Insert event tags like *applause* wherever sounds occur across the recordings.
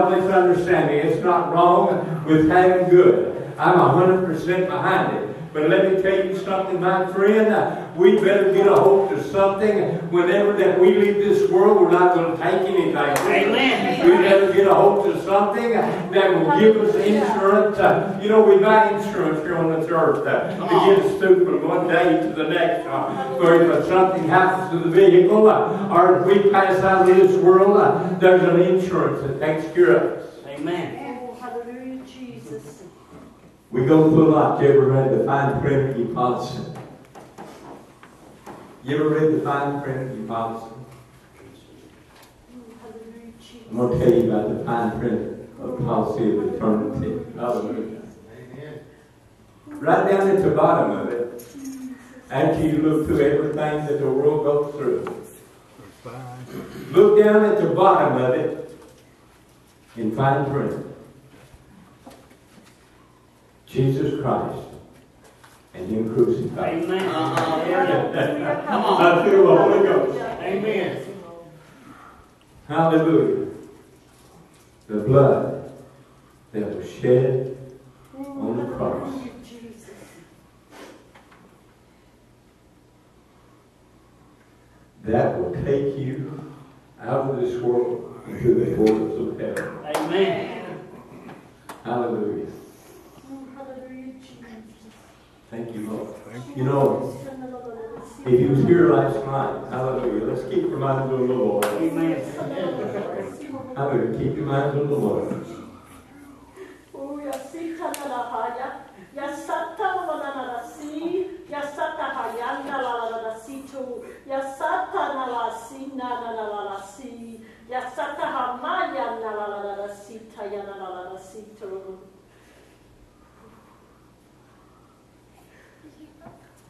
don't me. It's not wrong with having good. I'm 100% behind it. But let me tell you something, my friend. We better get a hold of something. Whenever that we leave this world, we're not going to take anything. Amen. We better get a hold of something that will give us insurance. Uh, you know, we buy insurance here on this earth uh, to get us through from one day to the next. Uh, if something happens to the vehicle, uh, or if we pass out of this world, uh, there's an insurance that takes care of us. Amen. We go through a lot. You ever read the fine print of policy? You ever read the fine print of your policy? Hallelujah, Jesus. I'm going to tell you about the fine print of policy of eternity. Hallelujah. Right down at the bottom of it, after you look through everything that the world goes through, look down at the bottom of it in fine print. Jesus Christ and Him crucified. Amen. Uh-uh. Hallelujah, Come on. I feel the Holy Ghost. Amen. Hallelujah. The blood that was shed on the cross. That will take you out of this world into the borders of heaven. Amen. Hallelujah. Thank you, Lord. Thank You know, if you was here last night, hallelujah, let's keep your minds on the Lord. Amen. Hallelujah, keep your minds on the Lord. Oh, yasita na la haya, yasata hamaya na la la la la si ya na la la la si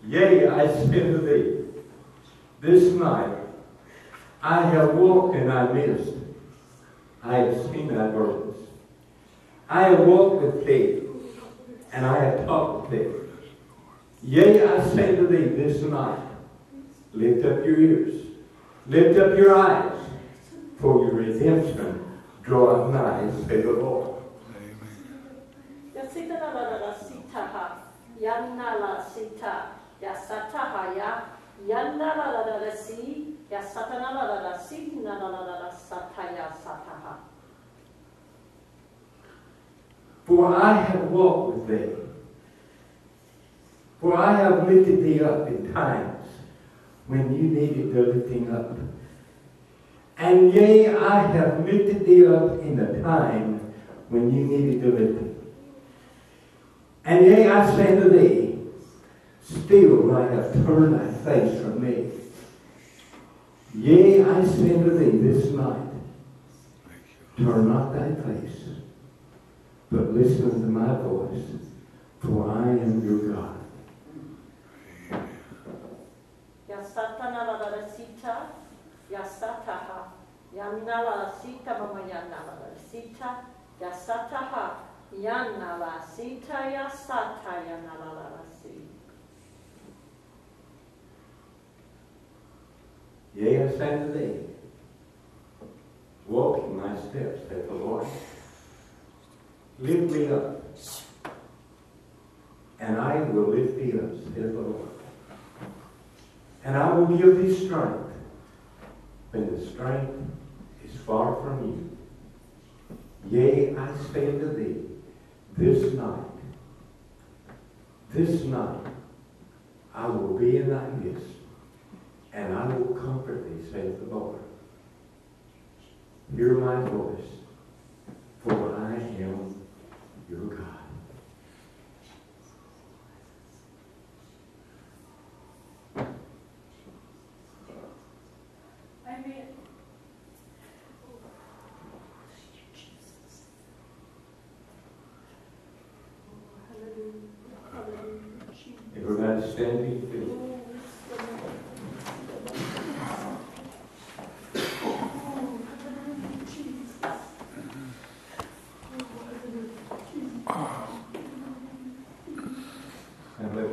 Yea, I say to thee, this night I have walked and I missed. I have seen thy burdens. I have walked with thee, and I have talked with thee. Yea, I say to thee this night, lift up your ears, lift up your eyes, for your redemption draweth nigh, say the Lord. Yasita na la la la si ta ha, yana la si ta, yasata haya, yana la la la la si, yasata na la la la si, na la la la la sata yasata ha. For I have walked with thee. For I have lifted thee up in times when you needed the lifting up. And yea, I have lifted thee up in the time when you needed the lifting. And yea, I say to thee, Still thou hast turned thy face from me. Yea, I say unto thee this night, turn not thy face, but listen unto my voice, for I am your God. Yasataha, yanna la la sita yasataha, yanna la sita, la la la si. Yea, I unto thee, walk in my steps, saith the Lord. Lift me up, and I will lift thee up, saith the Lord. And I will give thee strength when the strength is far from you. Yea, I say to thee, this night, this night, I will be in thy midst, and I will comfort thee, saith the Lord. Hear my voice, for I am your God. Amen. Everybody stand to your feet. And let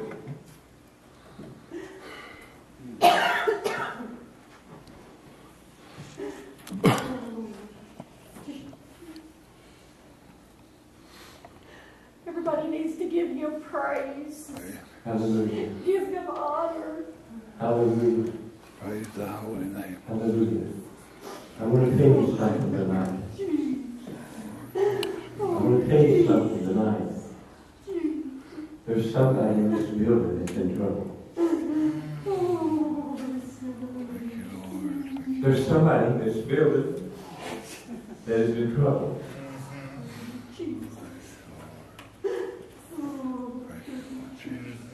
Everybody needs to give him praise, Hallelujah. give him honor. Hallelujah. Praise the holy name. Hallelujah. I want to tell you something tonight. I want to tell you something tonight. There's somebody in this building that's in trouble. Thank you, Lord. There's somebody in this building that is in trouble. Praise you, Lord Jesus.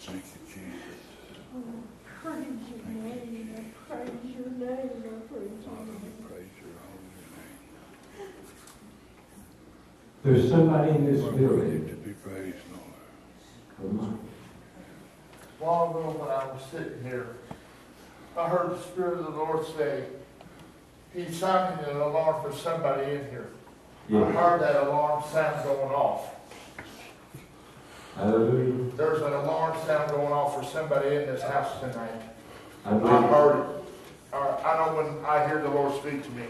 Thank you, Jesus. Praise your name, I praise your name, I praise your Father, name. we praise your holy name. There's somebody in this Lord, worthy building. to be praised, Lord. Come on. Long ago when I was sitting here, I heard the Spirit of the Lord say, He's sounding an alarm for somebody in here. I heard that alarm sound going off. Hallelujah. There's an alarm sound going off for somebody in this house tonight. I I heard it. I know when I hear the Lord speak to me.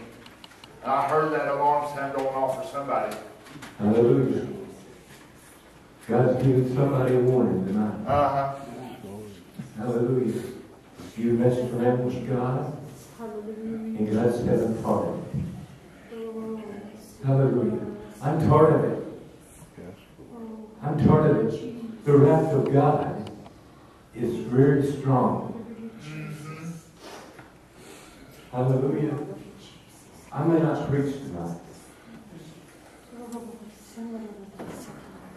I heard that alarm sound going off for somebody. Hallelujah. God's giving somebody a warning tonight. Uh-huh. Hallelujah. You mess around with God, Hallelujah. and God's heaven part. Hallelujah. I'm tired of it. I'm tired of it. The wrath of God is very strong. Hallelujah. I may not preach tonight.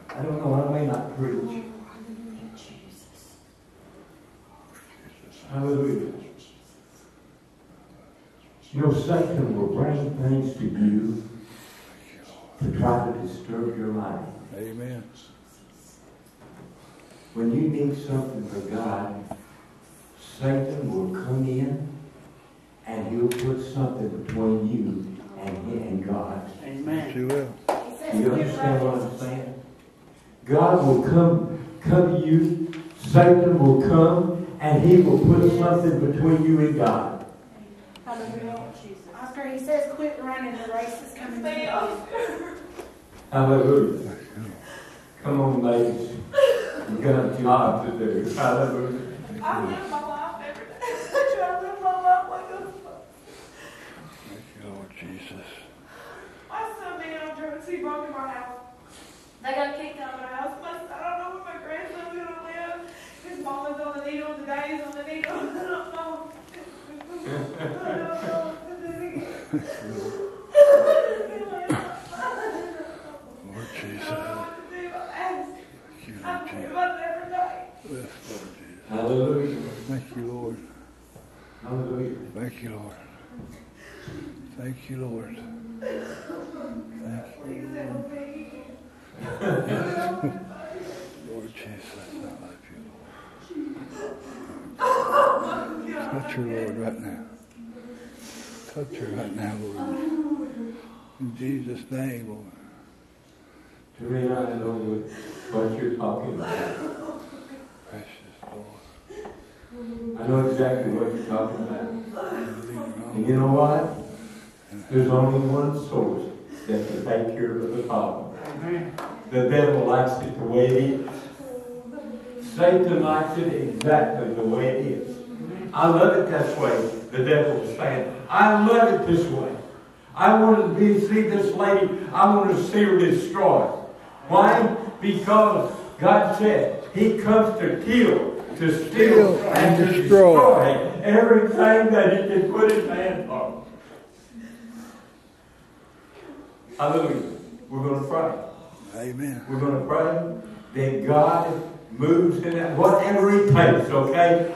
I don't know, I may not preach. Hallelujah. You know, Satan will bring things to you to try to disturb your life. Amen. When you need something for God, Satan will come in and he'll put something between you and him and God. Amen. you will. You understand what I'm saying? God will come, come to you. Satan will come and he will put something between you and God. Hallelujah, Jesus. Oscar, he says, quit running, the race is coming to you. Hallelujah. Come on, ladies. You got a job to do. Hallelujah. I live my life every day. I try to live my life like a Thank you, Lord Jesus. My son being on he broke in my house. They got kicked out of the house. My, I don't know where my grandson's gonna live. His mama's on the needle, the daddy's on the needle. I don't know. I don't know. Lord Jesus. Thank you, I Lord pray Jesus. about it every night. Yes, Lord Jesus. Hallelujah. Thank you, Lord. Hallelujah. Thank you, Lord. Thank you, Lord. Thank you, Lord. Lord Jesus, I love you, Lord. Touch her, Lord, right now. Touch her right now, Lord. In Jesus' name, Lord. Teresa, I know what, what you're talking about. Precious Lord. I know exactly what you're talking about. And you know what? There's only one source that can take care of the problem. The devil likes it the way it is. Satan likes it exactly the way it is. I love it this way, the devil is saying. I love it this way. I want to be, see this lady, I want to see her destroyed. Why? Because God said He comes to kill, to steal, Steal and and to destroy. destroy everything that He can put His hands on. Hallelujah. We're going to pray. Amen. We're going to pray that God moves in that, whatever it takes, okay?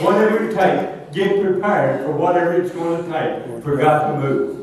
Whatever it takes, get prepared for whatever it's going to take for God to move.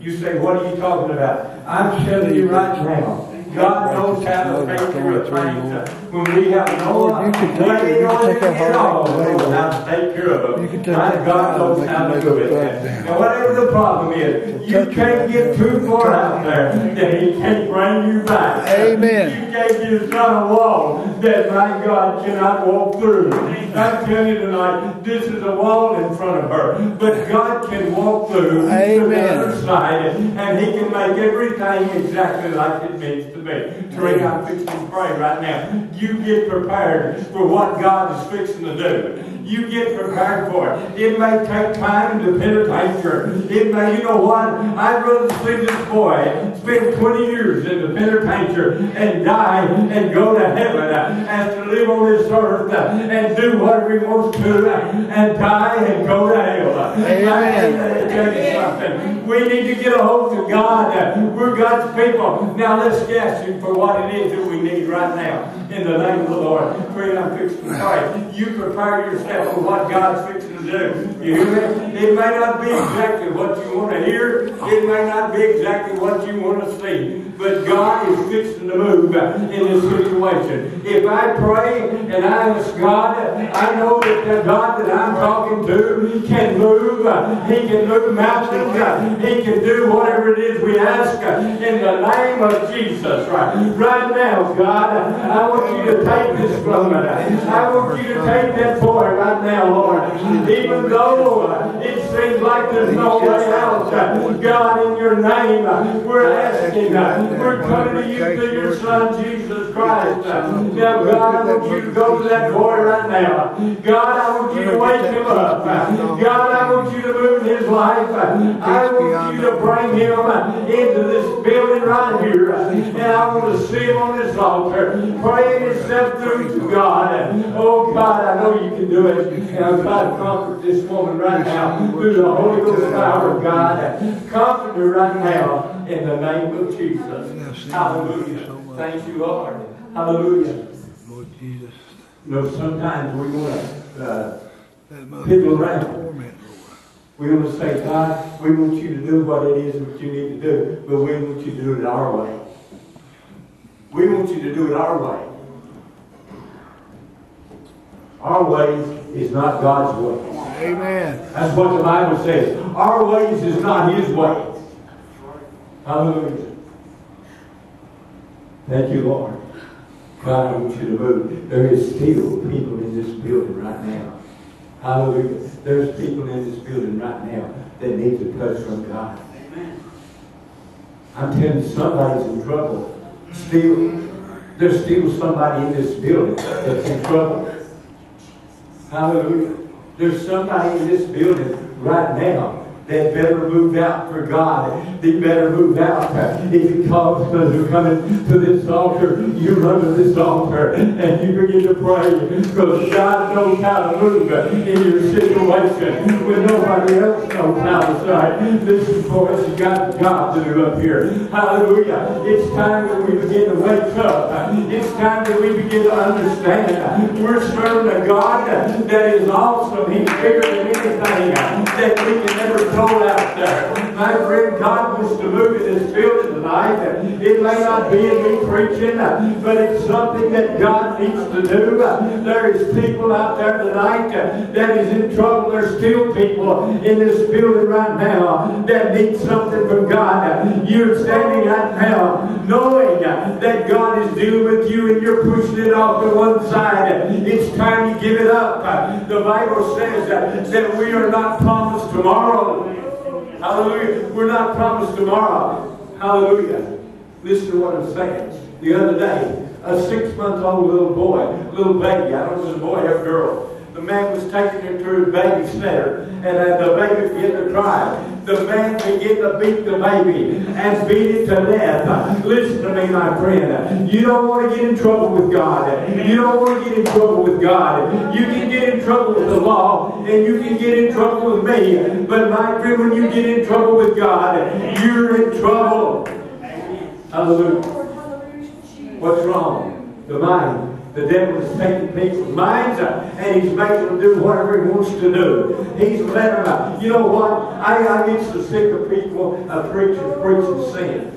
You say, what are you talking about? I'm telling you right now, God knows how to take care of things. When we have no Lord, you can take way it. On it at all, heart knows how to take care of You them. can take My God knows how to do it it. Now, whatever the problem is, you can't get too far out there that He can't bring you back. Amen. You your son a wall that my God cannot walk through. I'm telling you tonight, this is a wall in front of her, but God can walk through to the other side, and He can make everything exactly like it means to be. Teresa, I'm fixing to pray right now. You get prepared for what God is fixing to do. You get prepared for it. It may take time to penetrate penitentiary. It may, you know what? I'd rather see this boy spend 20 years in the penitentiary and die and go to heaven and as to live on this earth uh, and do whatever he wants to uh, and die and go to hell. Amen. I tell you something. We need to get a hold of God. Uh, We're God's people. Now let's ask Him for what it is that we need right now. In the name of the Lord. Friend, I'm fixing to pray. You prepare yourself for what God's fixing to do. You hear me? It may not be exactly what you want to hear. It may not be exactly what you want to see. But God is fixing to move in this situation. If I pray and I ask God, I know that the God that I'm talking to can move. He can move mountains. He can do whatever it is we ask in the name of Jesus. Right, right now, God, I want you to take this moment. I want you to take that boy right now, Lord. Even though it seems like there's no way out, God, in your name, we're asking, we're coming to you through your Son, Jesus Christ. Uh, Now, God, I want you to go to that boy right now. God, I want you to wake him up. Uh, God, I want you to move his life. Uh, I want you to bring him uh, into this building right here. Uh, And I want to see him on this altar, praying himself through to God. Oh, God, I know you can do it. And I'm to comfort this woman right now through the Holy Ghost power of God. Comfort her right now in the name of Jesus. Hallelujah. Thank you, Lord. Hallelujah. Lord Jesus, You know, sometimes we want to, uh, People around. we want to say, God, we want you to do what it is that you need to do, but we want you to do it our way. We want you to do it our way. Our way is not God's way. Amen. That's what the Bible says. Our ways is not His ways. Hallelujah. Thank you, Lord. God, I want you to move. There is still people in this building right now. Hallelujah. There's people in this building right now that need a touch from God. Amen. I'm telling you, somebody's in trouble. Still, there's still somebody in this building that's in trouble. Hallelujah. There's somebody in this building right now that better move out for God. They better move out. If calls us to come to this altar, you run to this altar and you begin to pray because God knows how to move in your situation when nobody else knows how to say. This is for us. Got God to do up here. Hallelujah. It's time that we begin to wake up. It's time that we begin to understand. We're serving a God that is awesome. He's bigger than anything that we can ever throw out there. My friend, God wants to move in this building tonight. It may not be in me preaching, but it's something that God needs to do. There is people out there tonight that is in trouble. There's still people in this building right now that need something from God. You're standing right now knowing that God is dealing with you and you're pushing it off to one side. It's time to give it up. The Bible says that we are not promised tomorrow. Hallelujah. We're not promised tomorrow. Hallelujah. Listen to what I'm saying. The other day, a six-month-old little boy, little baby, I don't know if it was a boy or a girl, the man was taking her to her center, and uh, the baby began to cry. The man began to beat the baby and beat it to death. Listen to me, my friend. You don't want to get in trouble with God. You don't want to get in trouble with God. You can get in trouble with the law, and you can get in trouble with me. But my friend, when you get in trouble with God, you're in trouble. Hallelujah. What's wrong? The mind. The devil is taking people's minds and he's making them do whatever he wants to do. He's letting them. You know what? I, I get so sick of people, of preachers preaching sin.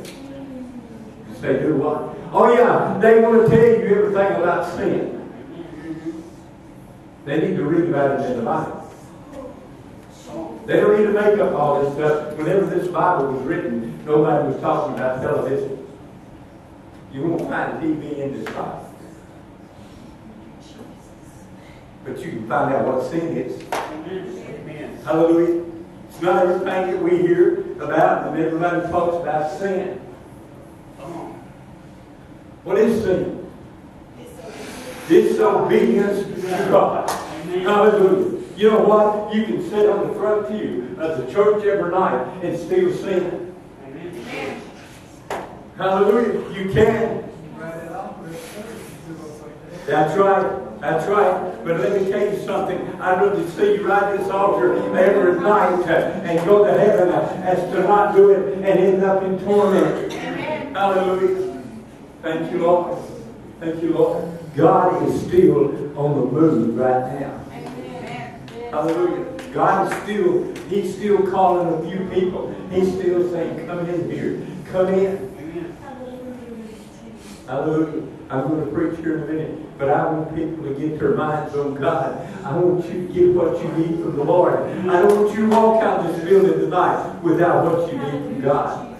They do what? Oh yeah, they want to tell you everything about sin. They need to read about it in the Bible. They don't need to make up all this stuff. Whenever this Bible was written, nobody was talking about television. You won't find TV in this Bible. But you can find out what sin is. Amen. Hallelujah. It's not everything that we hear about and everybody talks about sin. Come on. What is sin? Disobedience to God. Hallelujah. You know what? You can sit on the front pew of the church every night and still sin. Amen. Hallelujah. You can. That's right. That's right. But let me tell you something. I'd rather see you ride this altar every night uh, and go to heaven uh, as to not do it and end up in torment. Hallelujah. Thank you, Lord. Thank you, Lord. God is still on the move right now. Hallelujah. God is still, He's still calling a few people. He's still saying, come in here. Come in. Hallelujah. I'm going to preach here in a minute, but I want people to get their minds on God. I want you to get what you need from the Lord. I don't want you to walk out this building tonight without what you need from God.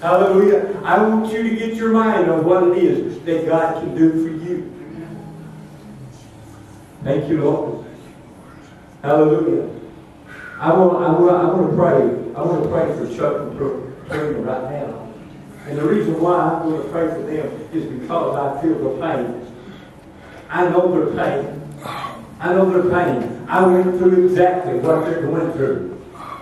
Hallelujah. I want you to get your mind on what it is that God can do for you. Thank you, Lord. Hallelujah. I want, I want, I want to pray. I want to pray for Chuck and Trina right now. And the reason why I'm going to pray for them is because I feel their pain. I know their pain. I know their pain. I went through exactly what they're going through.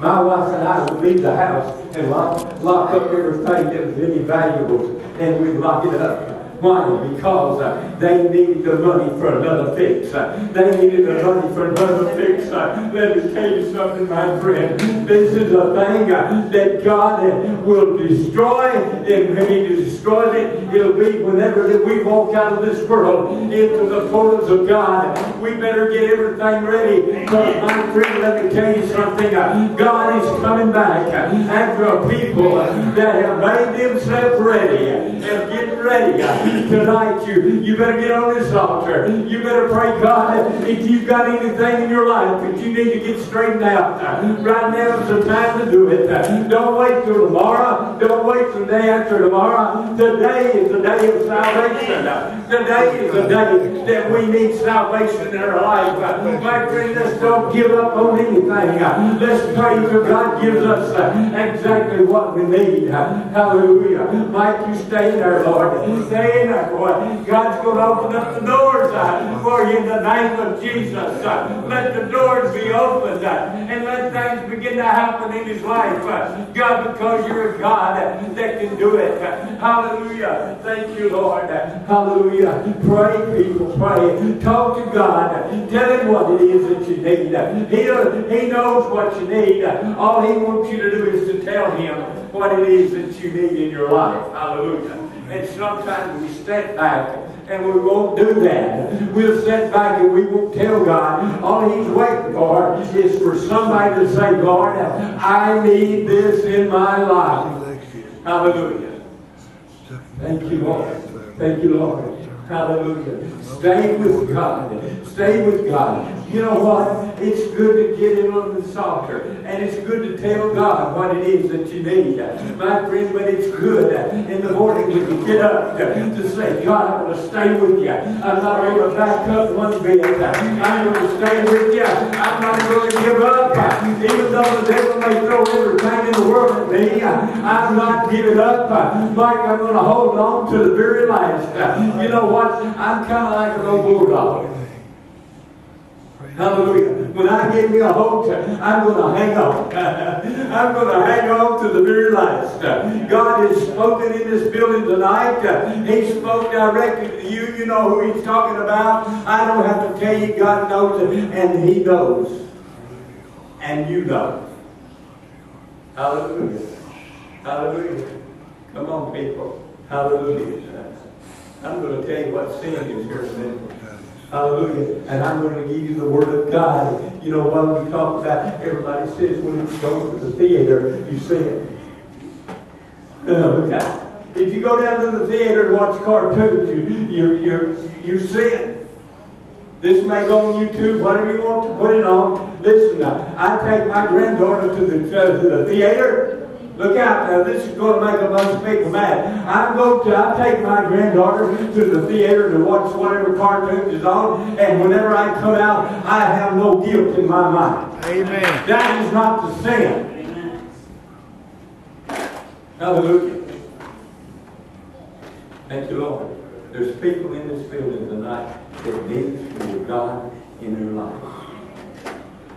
My wife and I would leave the house and lock, lock up everything that was any valuables and we'd lock it up. Why? Because uh, they needed the money for another fix. Uh, they needed the money for another fix. Uh, let me tell you something, my friend. This is a thing uh, that God uh, will destroy. And when He destroys it, it'll be whenever that we walk out of this world into the portals of God. We better get everything ready. Because, my friend, let me tell you something. Uh, God is coming back after a people that have made themselves ready and getting ready tonight, you, you better get on this altar. You better pray, God, if you've got anything in your life that you need to get straightened out, right now is the time to do it. Don't wait till tomorrow. Don't wait till the day after tomorrow. Today is the day of salvation. Today is the day that we need salvation in our life. My friend, let's don't give up on anything. Let's pray till God gives us exactly what we need. Hallelujah. Might you stay there, Lord. Stay Boy, God's going to open up the doors uh, for you in the name of Jesus. Uh, let the doors be opened uh, and let things begin to happen in his life. God, because you're a God that can do it. Hallelujah. Thank you, Lord. Hallelujah. Pray, people. Pray. Talk to God. Tell him what it is that you need. He, he knows what you need. All he wants you to do is to tell him what it is that you need in your life. Hallelujah. And sometimes we step back and we won't do that. We'll sit back and we won't tell God. All He's waiting for is for somebody to say, Lord, I need this in my life. Hallelujah. Thank you, Lord. Thank you, Lord. Hallelujah. Stay with God. Stay with God. You know what? It's good to get in on the altar. And it's good to tell God what it is that you need. My friend, but it's good in the morning when you get up to say, God, I'm going to stay with you. I'm not going to back up one bit. I'm going to stay with you. I'm not going to give up. Even though the devil may throw everything in the world at me, I'm not giving up. Mike, I'm going to hold on to the very last. You know what? I'm kind of like an old bulldog. Hallelujah. When I get me a hope, I'm going to hang on. *laughs* I'm going to hang on to the very last. God has spoken in this building tonight. He spoke directly to you. You know who he's talking about. I don't have to tell you. God knows it, and he knows. And you know. Hallelujah. Hallelujah. Come on, people. Hallelujah. I'm going to tell you what sin is here in. Hallelujah. And I'm going to give you the Word of God. You know, when we talk about, everybody says when you go to the theater, you sin. Uh, if you go down to the theater and watch cartoons, you, you, you, you sin. This may go on YouTube, whatever you want to put it on. Listen, I take my granddaughter to the, uh, to the theater. Look out now, this is going to make a bunch of people mad. I'm going to, I take my granddaughter to the theater to watch whatever cartoons is on, and whenever I come out, I have no guilt in my mind. Amen. That is not the sin. Amen. Hallelujah. Thank you, Lord. There's people in this building tonight that need for God in their life.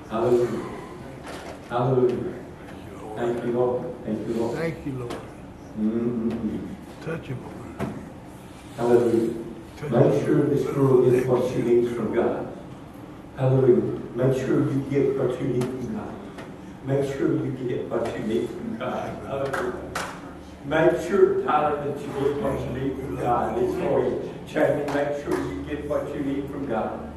Hallelujah. Hallelujah. Thank you, Lord. Thank you, Lord. Thank you, Lord. Mm-hmm. Touch him, Lord. Hallelujah. Make sure this girl gets what she needs from God. Hallelujah. Make sure you get what you need from God. Make sure you get what you need from God. Hallelujah. Make sure, Tyler, that you get what you need from God. It's for you. Chapman, make sure you get what you need from God.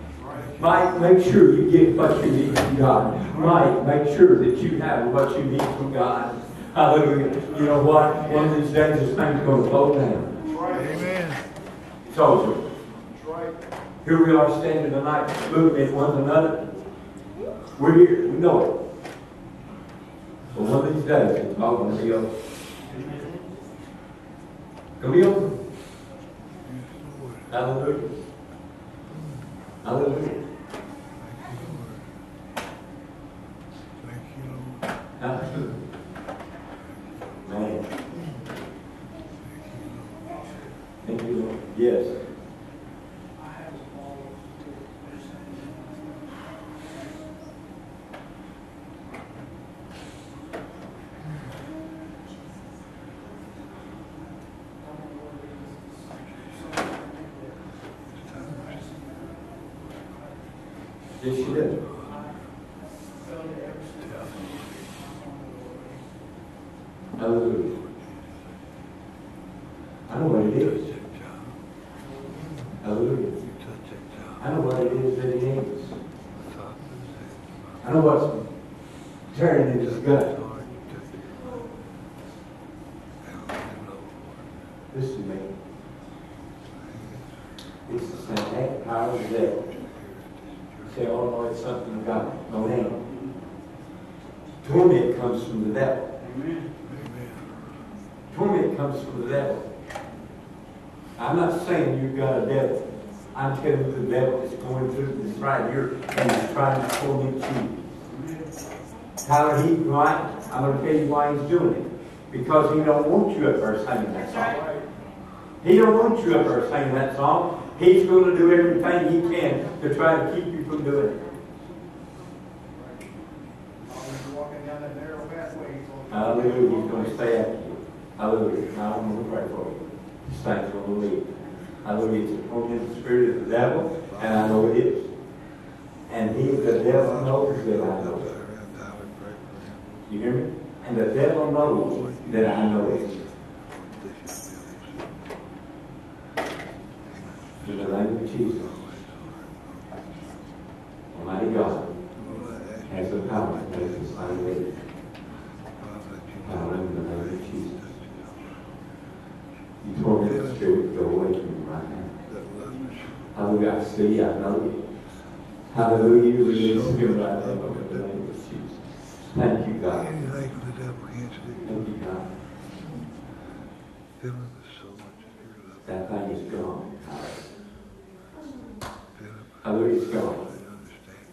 Mike, make sure you get what you need from God. Mike, make sure that you have what you need from God. Hallelujah. You know what? One of these days, this thing's going to blow down. Amen. It's over. Here we are standing tonight, looking at one another. We're here. We know it. But one of these days, it's all going to be over. Going to be over. Hallelujah. Hallelujah. Thank you, Lord. Hallelujah. Man. Thank you, Lord. Yes. Yes, she did. Hallelujah. I know what it Touch is. that child. Hallelujah. You touch that child. I know what it is that he needs. Top of his head. I know what's tearing in his gut. Lord, you touch it. Help him, Lord. Listen to me. It's the satanic power of the devil. You say, oh Lord, it's something of God. No, it ain't. Torment comes from the devil. Amen. Amen. Torment comes from the devil. I'm not saying you've got a devil. I'm telling you the devil is going through this right here and he's trying to torment you. Tyler, he right. I'm going to tell you why he's doing it. Because he don't want you at first. Mean, that's all. He don't want you up there singing that song. He's going to do everything he can to try to keep you from doing it. Walking down that narrow pathway. Hallelujah. He's going to stay after you. Hallelujah. Now I'm going to pray for you. Saints going to leave. Hallelujah. It's a tormented spirit of the devil, and I know it is. And he, the devil knows that I know it. You hear me? And the devil knows that I know it. In the name of Jesus, Almighty God has the power to make us unready. Power in the name of Jesus. You tormented spirit, go away from me right now. Hallelujah. I see, I know you. Hallelujah. You release him right now in the name of Jesus. Thank you, God. Anything the devil can't do. Thank you, God. Him with so much of your love. That thing is gone. Fill him *laughs* Hallelujah. It's with gone. understanding.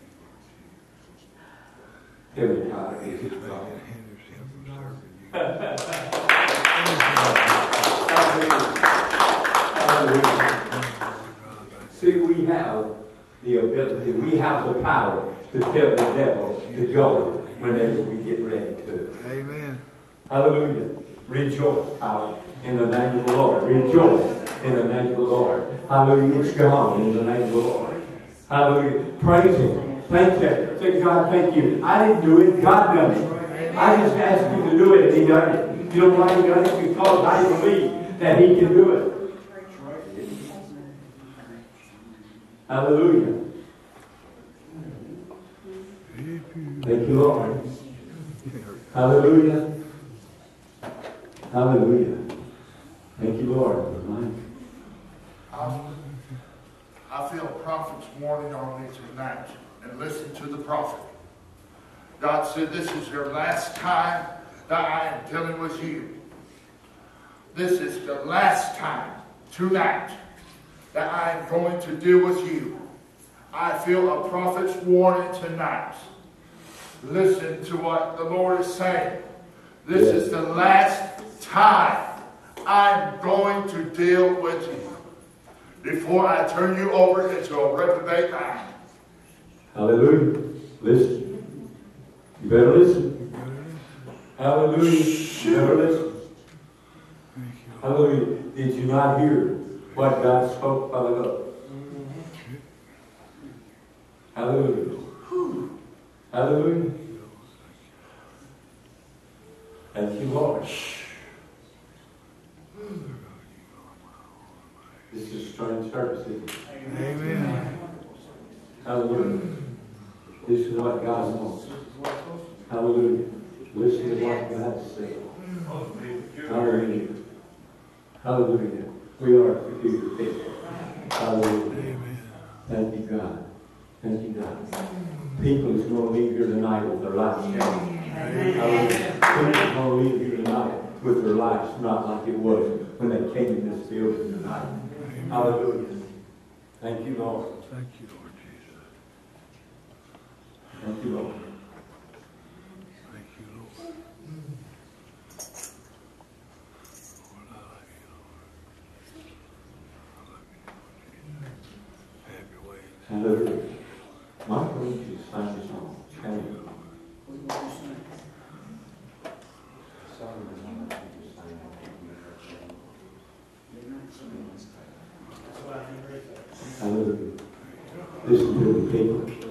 Heavenly Father, it His is gone. hinders him from serving you. See, we have the ability, we have the power to tell the devil to go whenever we get ready to. Amen. Hallelujah. Rejoice, power, in the name of the Lord. Rejoice in the name of the Lord. Hallelujah. It's gone in the name of the Lord. Hallelujah. Praise Him. Thank you. Say, God, thank you. I didn't do it. God done it. I just asked Him to do it, and He done it. You know why He done it? Because I believe that He can do it. Hallelujah. Thank you, Lord. Hallelujah. Hallelujah. Thank you, Lord. I I feel a prophet's warning on me tonight, and listen to the prophet. God said, this is your last time that I am dealing with you. This is the last time, tonight, that I am going to deal with you. I feel a prophet's warning tonight. Listen to what the Lord is saying. This is the last time I'm going to deal with you before I turn you over into a reprobate mind. Hallelujah. Listen. You better listen. Hallelujah. You better listen. Hallelujah. Did you not hear what God spoke by the Lord? Hallelujah. Hallelujah. Thank you, Lord. This is a strange service, isn't it? Amen. Hallelujah. This is what God wants. Hallelujah. Listen to what God said. Hallelujah. Hallelujah. We are peculiar people. Hallelujah. Thank you, God. Thank you, God. People is going to leave here tonight with their lives changed. Hallelujah. People is going to leave here tonight with their lives not like it was when they came in this building tonight. Hallelujah. Thank you, Lord. Thank you, Lord Jesus. Thank you, Lord. Thank you, Lord. Lord, I love you, Lord. I love you, Lord Jesus. Have your way. Hallelujah. Michael, would you sing the song? Can you? Hallelujah. Listen to the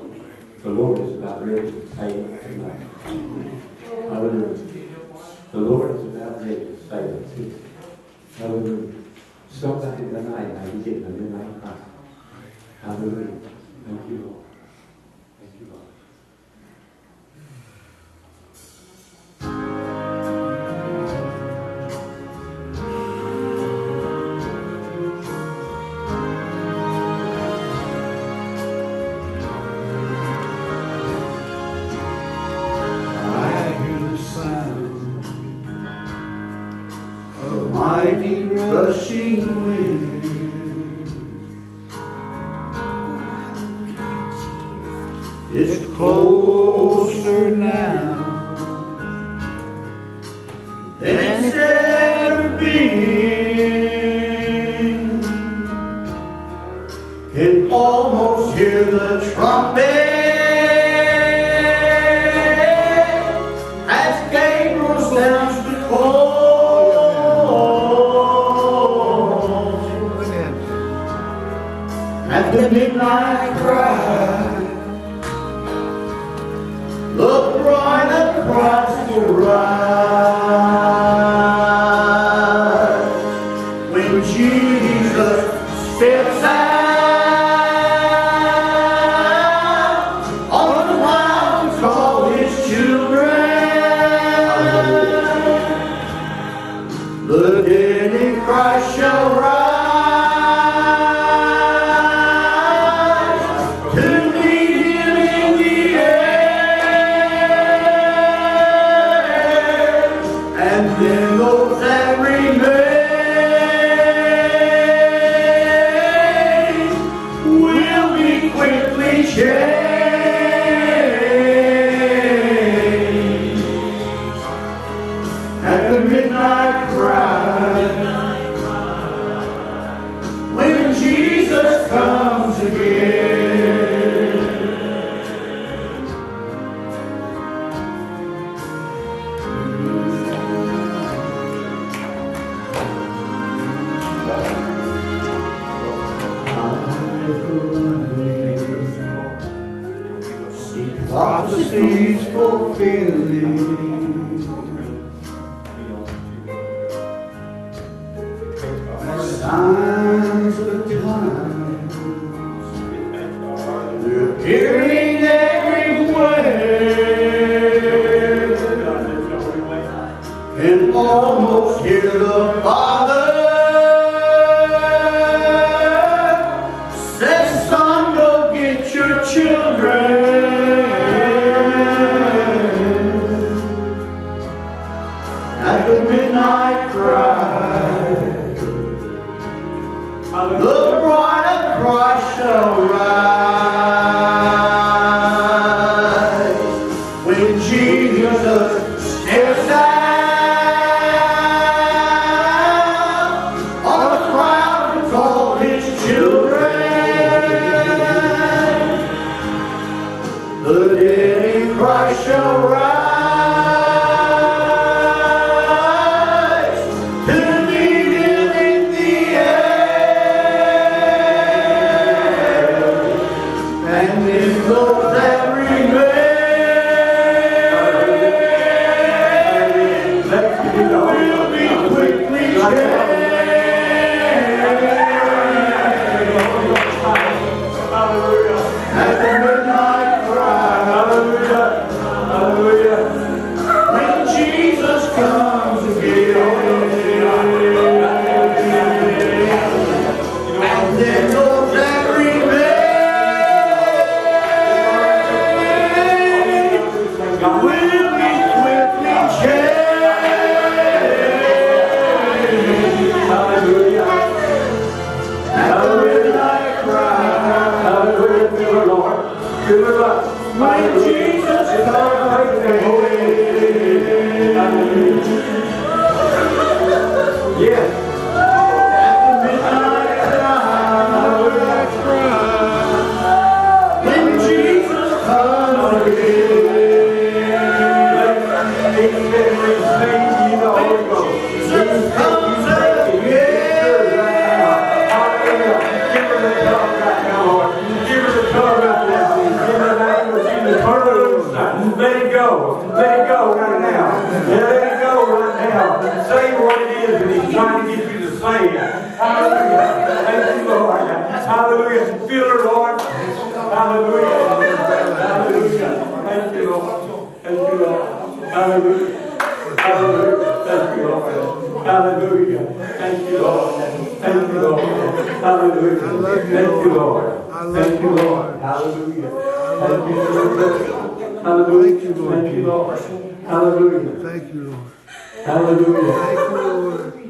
*laughs*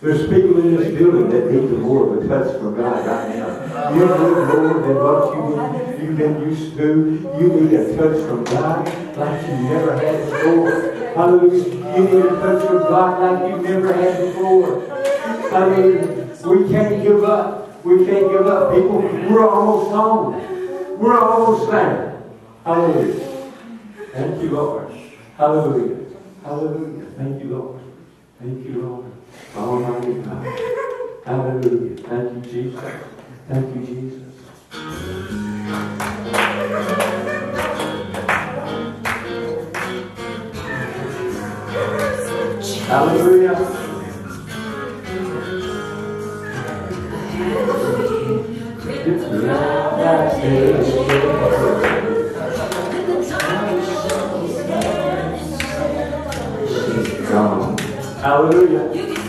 There's people in this building that need more of a touch from God right now. You need more than what you, you've been used to. You need a touch from God like you never had before. Hallelujah. You need a touch from God like you never had before. I mean, We can't give up. We can't give up, people. We're almost home. We're almost there. Hallelujah. Thank you, Lord. Hallelujah. Hallelujah. Thank you, Lord. Thank you, Lord. Almighty God. Hallelujah. Thank you, Jesus. Thank you, Jesus. Hallelujah. Love that saves. Hallelujah.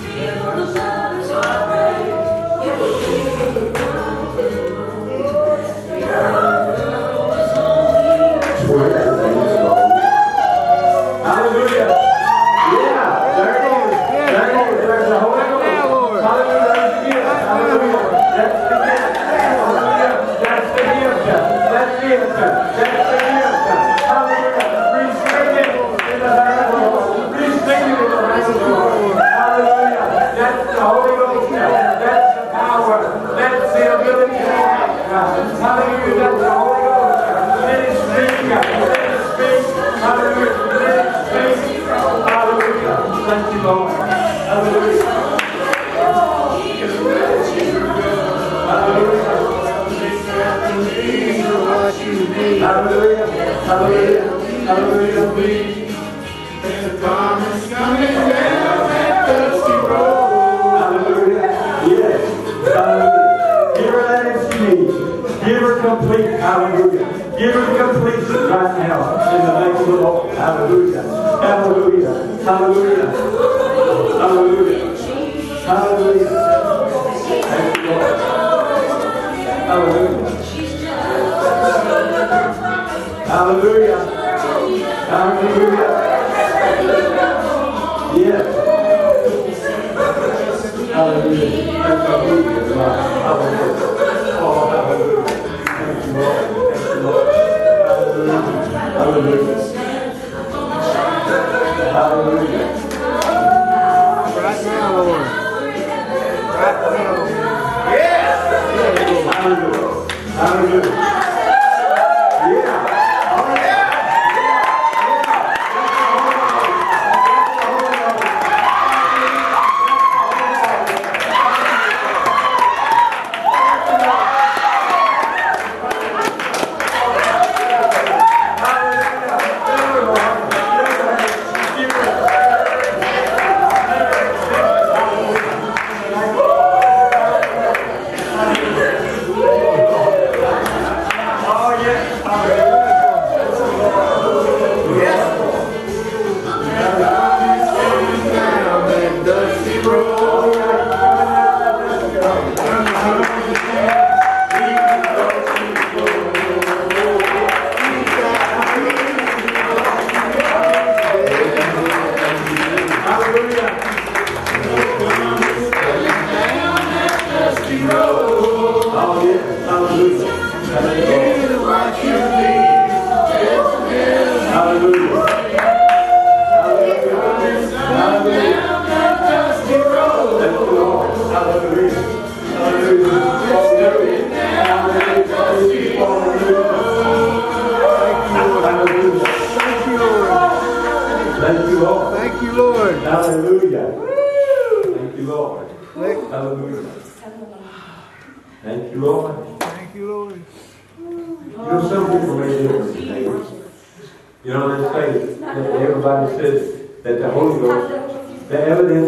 Hallelujah. Hallelujah. Hallelujah. Hallelujah. Yes. Hallelujah. Give her that as she needs. Give her complete hallelujah. Give her completion right now in the name of the Lord. Hallelujah. Hallelujah. Hallelujah. Hallelujah. Hallelujah. Thank you, Lord. Hallelujah. Hallelujah. Hallelujah. Yes. Hallelujah. Hallelujah. Hallelujah. Oh, hallelujah. Lord. Hallelujah. Hallelujah. Hallelujah. Right now, Lord. Right now. Hallelujah. Hallelujah.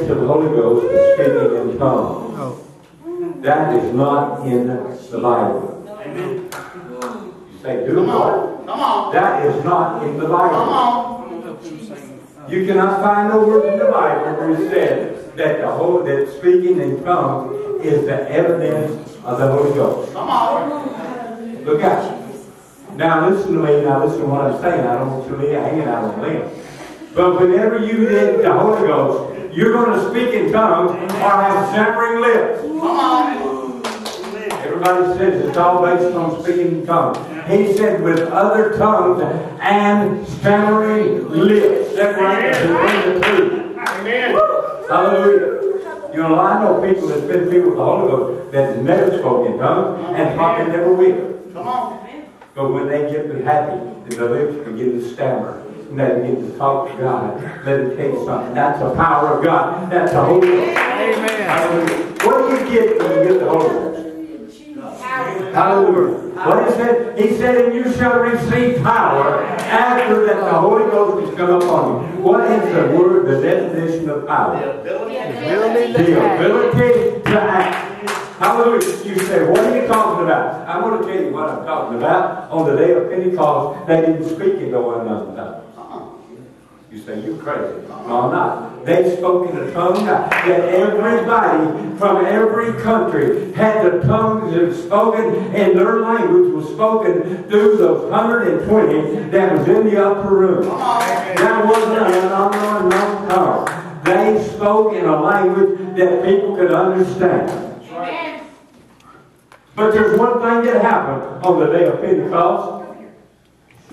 The of the Holy Ghost is speaking in tongues. No. That is not in the Bible. You say, do what? Come on. That is not in the Bible. Come Bible. on. You cannot find no word in the Bible where it says that the whole that speaking in tongues is the evidence of the Holy Ghost. Come on. Look at you. Now listen to me. Now listen to what I'm saying. I don't want you to be hanging out on a limb. But whenever you get the Holy Ghost, you're going to speak in tongues or have stammering lips. Come on. Everybody says it's all based on speaking in tongues. He said with other tongues and stammering lips. That right there is the truth. Hallelujah. You know, I know people that's been filled with the Holy Ghost that never spoke in tongues and probably never will. Come on. But when they get happy, the lips begin to stammer. And they begin to talk to God. Let me tell you something. That's the power of God. That's the Holy Ghost. Amen. What do you get when you get the Holy Ghost? Hallelujah. What he said? He said, and you shall receive power after that the Holy Ghost has come upon you. What is the word, the definition of power? The ability to act. Hallelujah. You say, what are you talking about? I'm going to tell you what I'm talking about. On the day of Pentecost, they didn't speak in no unknown tongue. You say, you crazy. No, I'm not. They spoke in a tongue that everybody from every country had the tongues that spoken and their language was spoken through those 120 that was in the upper room. That wasn't an unknown tongue. They spoke in a language that people could understand. But there's one thing that happened on the day of Pentecost.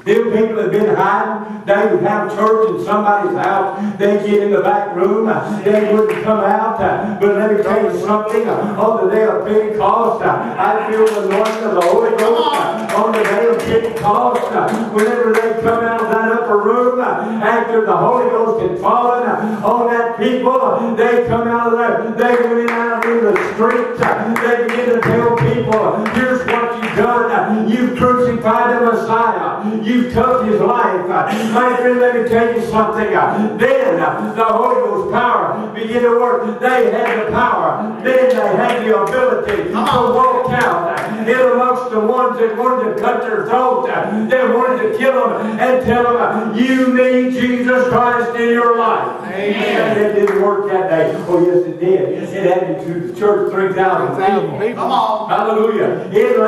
Them people have been hiding. They have church in somebody's house. They get in the back room. They wouldn't come out. But let me tell you something. On the day of Pentecost, I feel the anointing of the Holy Ghost. On the day of Pentecost, whenever they come out of that upper room, after the Holy Ghost had fallen on that people, they come out of there. They went out in the street. They begin to tell people, here's what done. You've crucified the Messiah. You took his life. My friend, let me tell you something. Then the Holy Ghost power began to work. They had the power. Then they had the ability to walk out in amongst the ones that wanted to cut their throat, that wanted to kill them, and tell them, you need Jesus Christ in your life. Amen. It didn't work that day. Oh, yes, it did. It added to the church 3,000 people. Come on. Hallelujah. It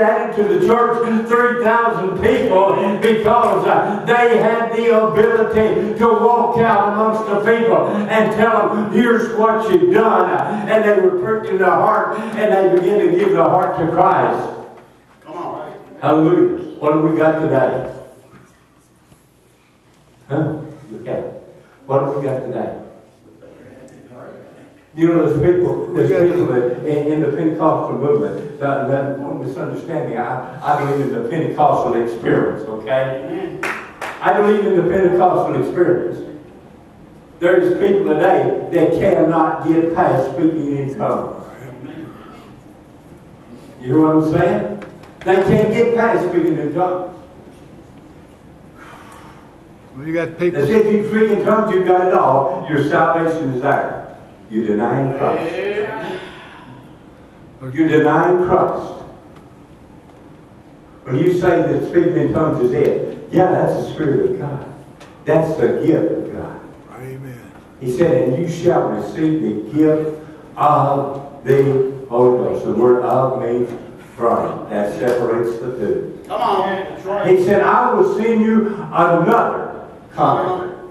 added to the church 3,000 people because uh, they had the ability to walk out amongst the people and tell them, here's what you've done. And they were pricked in their heart and they began to give their heart to Christ. Come on. Hallelujah. What have we got today? Huh? Okay. What have we got today? You know, there's people, there's people that in, in the Pentecostal movement that, that misunderstanding. I, I believe in the Pentecostal experience, okay? I believe in the Pentecostal experience. There's people today that cannot get past speaking in tongues. You hear what I'm saying? They can't get past speaking in tongues. Well, you got people. As if you speak in tongues, you've got it all. Your salvation is there. You denying Christ. You denying Christ. When you say that speaking in tongues is it, yeah, that's the Spirit of God. That's the gift of God. Amen. He said, and you shall receive the gift of the Holy Ghost. The word of means from. That separates the two. Come on. He said, I will send you another comforter.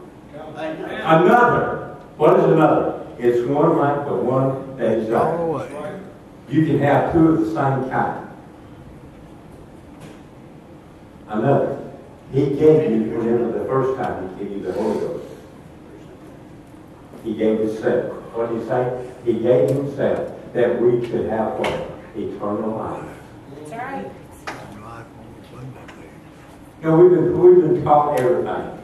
Another. What is another? It's one like the one that is All the there. way. You can have two of the same kind. Another. He gave you, whenever the first time he gave you the Holy Ghost. He gave himself. What did he say? He gave himself that we could have what? Eternal life. That's right. Life on the You know, we've been, we've been taught everything.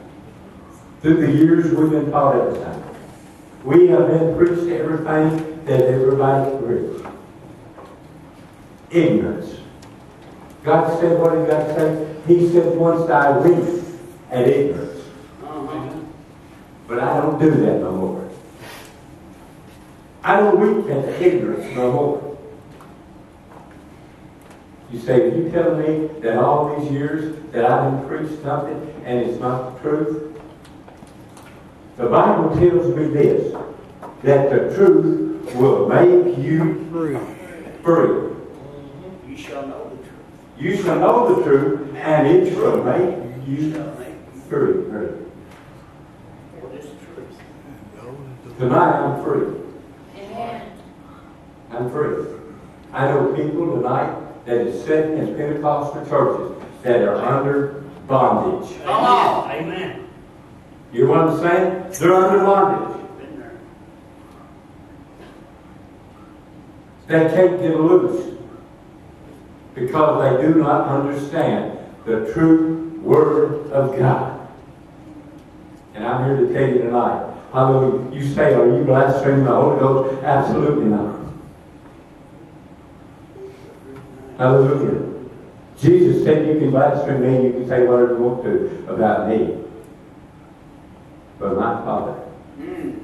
Through the years, we've been taught everything. We have been preached everything that everybody preached. Ignorance. God said what he got to say? He said, once I weep at ignorance. But I don't do that no more. I don't weep at ignorance no more. You say, you telling me that all these years that I've been preached something and it's not the truth? The Bible tells me this, that the truth will make you Free. free. You shall know the truth. You shall know the truth, and it shall make you shall make you free. free. What is the truth? Tonight I'm free. Amen. I'm free. I know people tonight that is sitting in Pentecostal churches that are under bondage. Come on. Amen. You know what I'm saying? They're under bondage. They can't get loose because they do not understand the true Word of God. And I'm here to tell you tonight, hallelujah, you say, are you blaspheming the Holy Ghost? Absolutely not. Hallelujah. Jesus said you can blaspheme me, and you can say whatever you want to about me. But my Father. Mm.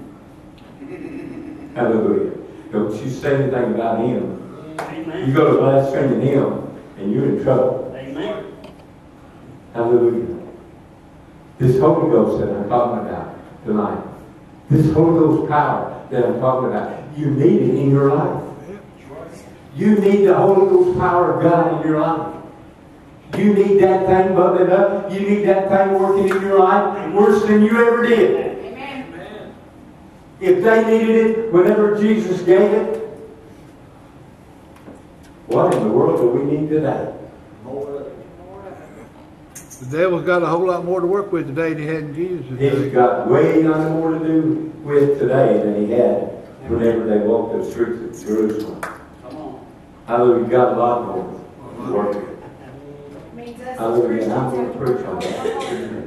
*laughs* Hallelujah. Don't you say anything about him. Amen. You go to blaspheming him, and you're in trouble. Amen. Hallelujah. This Holy Ghost that I'm talking about tonight, this Holy Ghost power that I'm talking about, you need it in your life. You need the Holy Ghost power of God in your life. You need that thing bubbling up. You need that thing working in your life worse than you ever did. Amen. If they needed it whenever Jesus gave it, what in the world do we need today? The devil's got a whole lot more to work with today than he had in Jesus' He's day. got way none more to do with today than he had whenever they walked the streets of Jerusalem. Come on. Hallelujah, got a lot more to work with. Means us as Hallelujah, and I'm going to preach on that.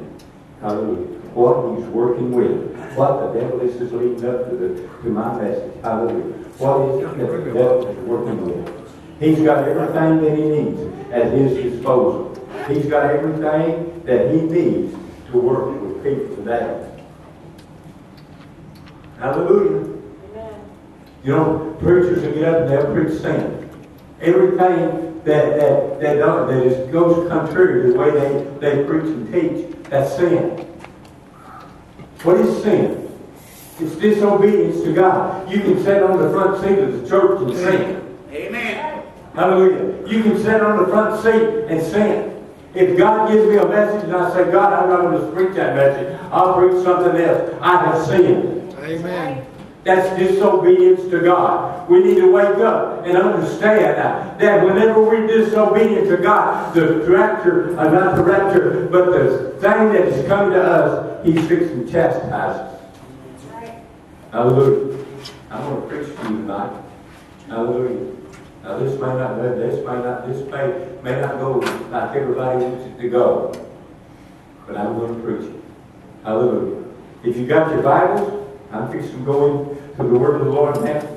Hallelujah. What he's working with. What the devil is is leading up to, the, to my message. Hallelujah. What is it that the devil is working with? He's got everything that he needs at his disposal. He's got everything that he needs to work with people today. Hallelujah. Amen. You know, preachers will get up and they'll preach sin. Everything that that that, don't, that is, goes contrary to the way they, they preach and teach, that's sin. What is sin? It's disobedience to God. You can sit on the front seat of the church and sin. Amen. Hallelujah. You can sit on the front seat and sin. If God gives me a message and I say, God, I'm not going to preach that message, I'll preach something else. I have sinned. Amen. That's disobedience to God. We need to wake up and understand that, whenever we're disobedient to God, the rapture, uh, not the rapture, but the thing that is come to us, He's fixing to chastise us. Hallelujah. I'm going to preach to you tonight. Hallelujah. Now this may not, this may not, this may, may not go like everybody wants it to go. But I'm going to preach it. Hallelujah. If you got your Bibles, I'm fixing to go into the Word of the Lord now.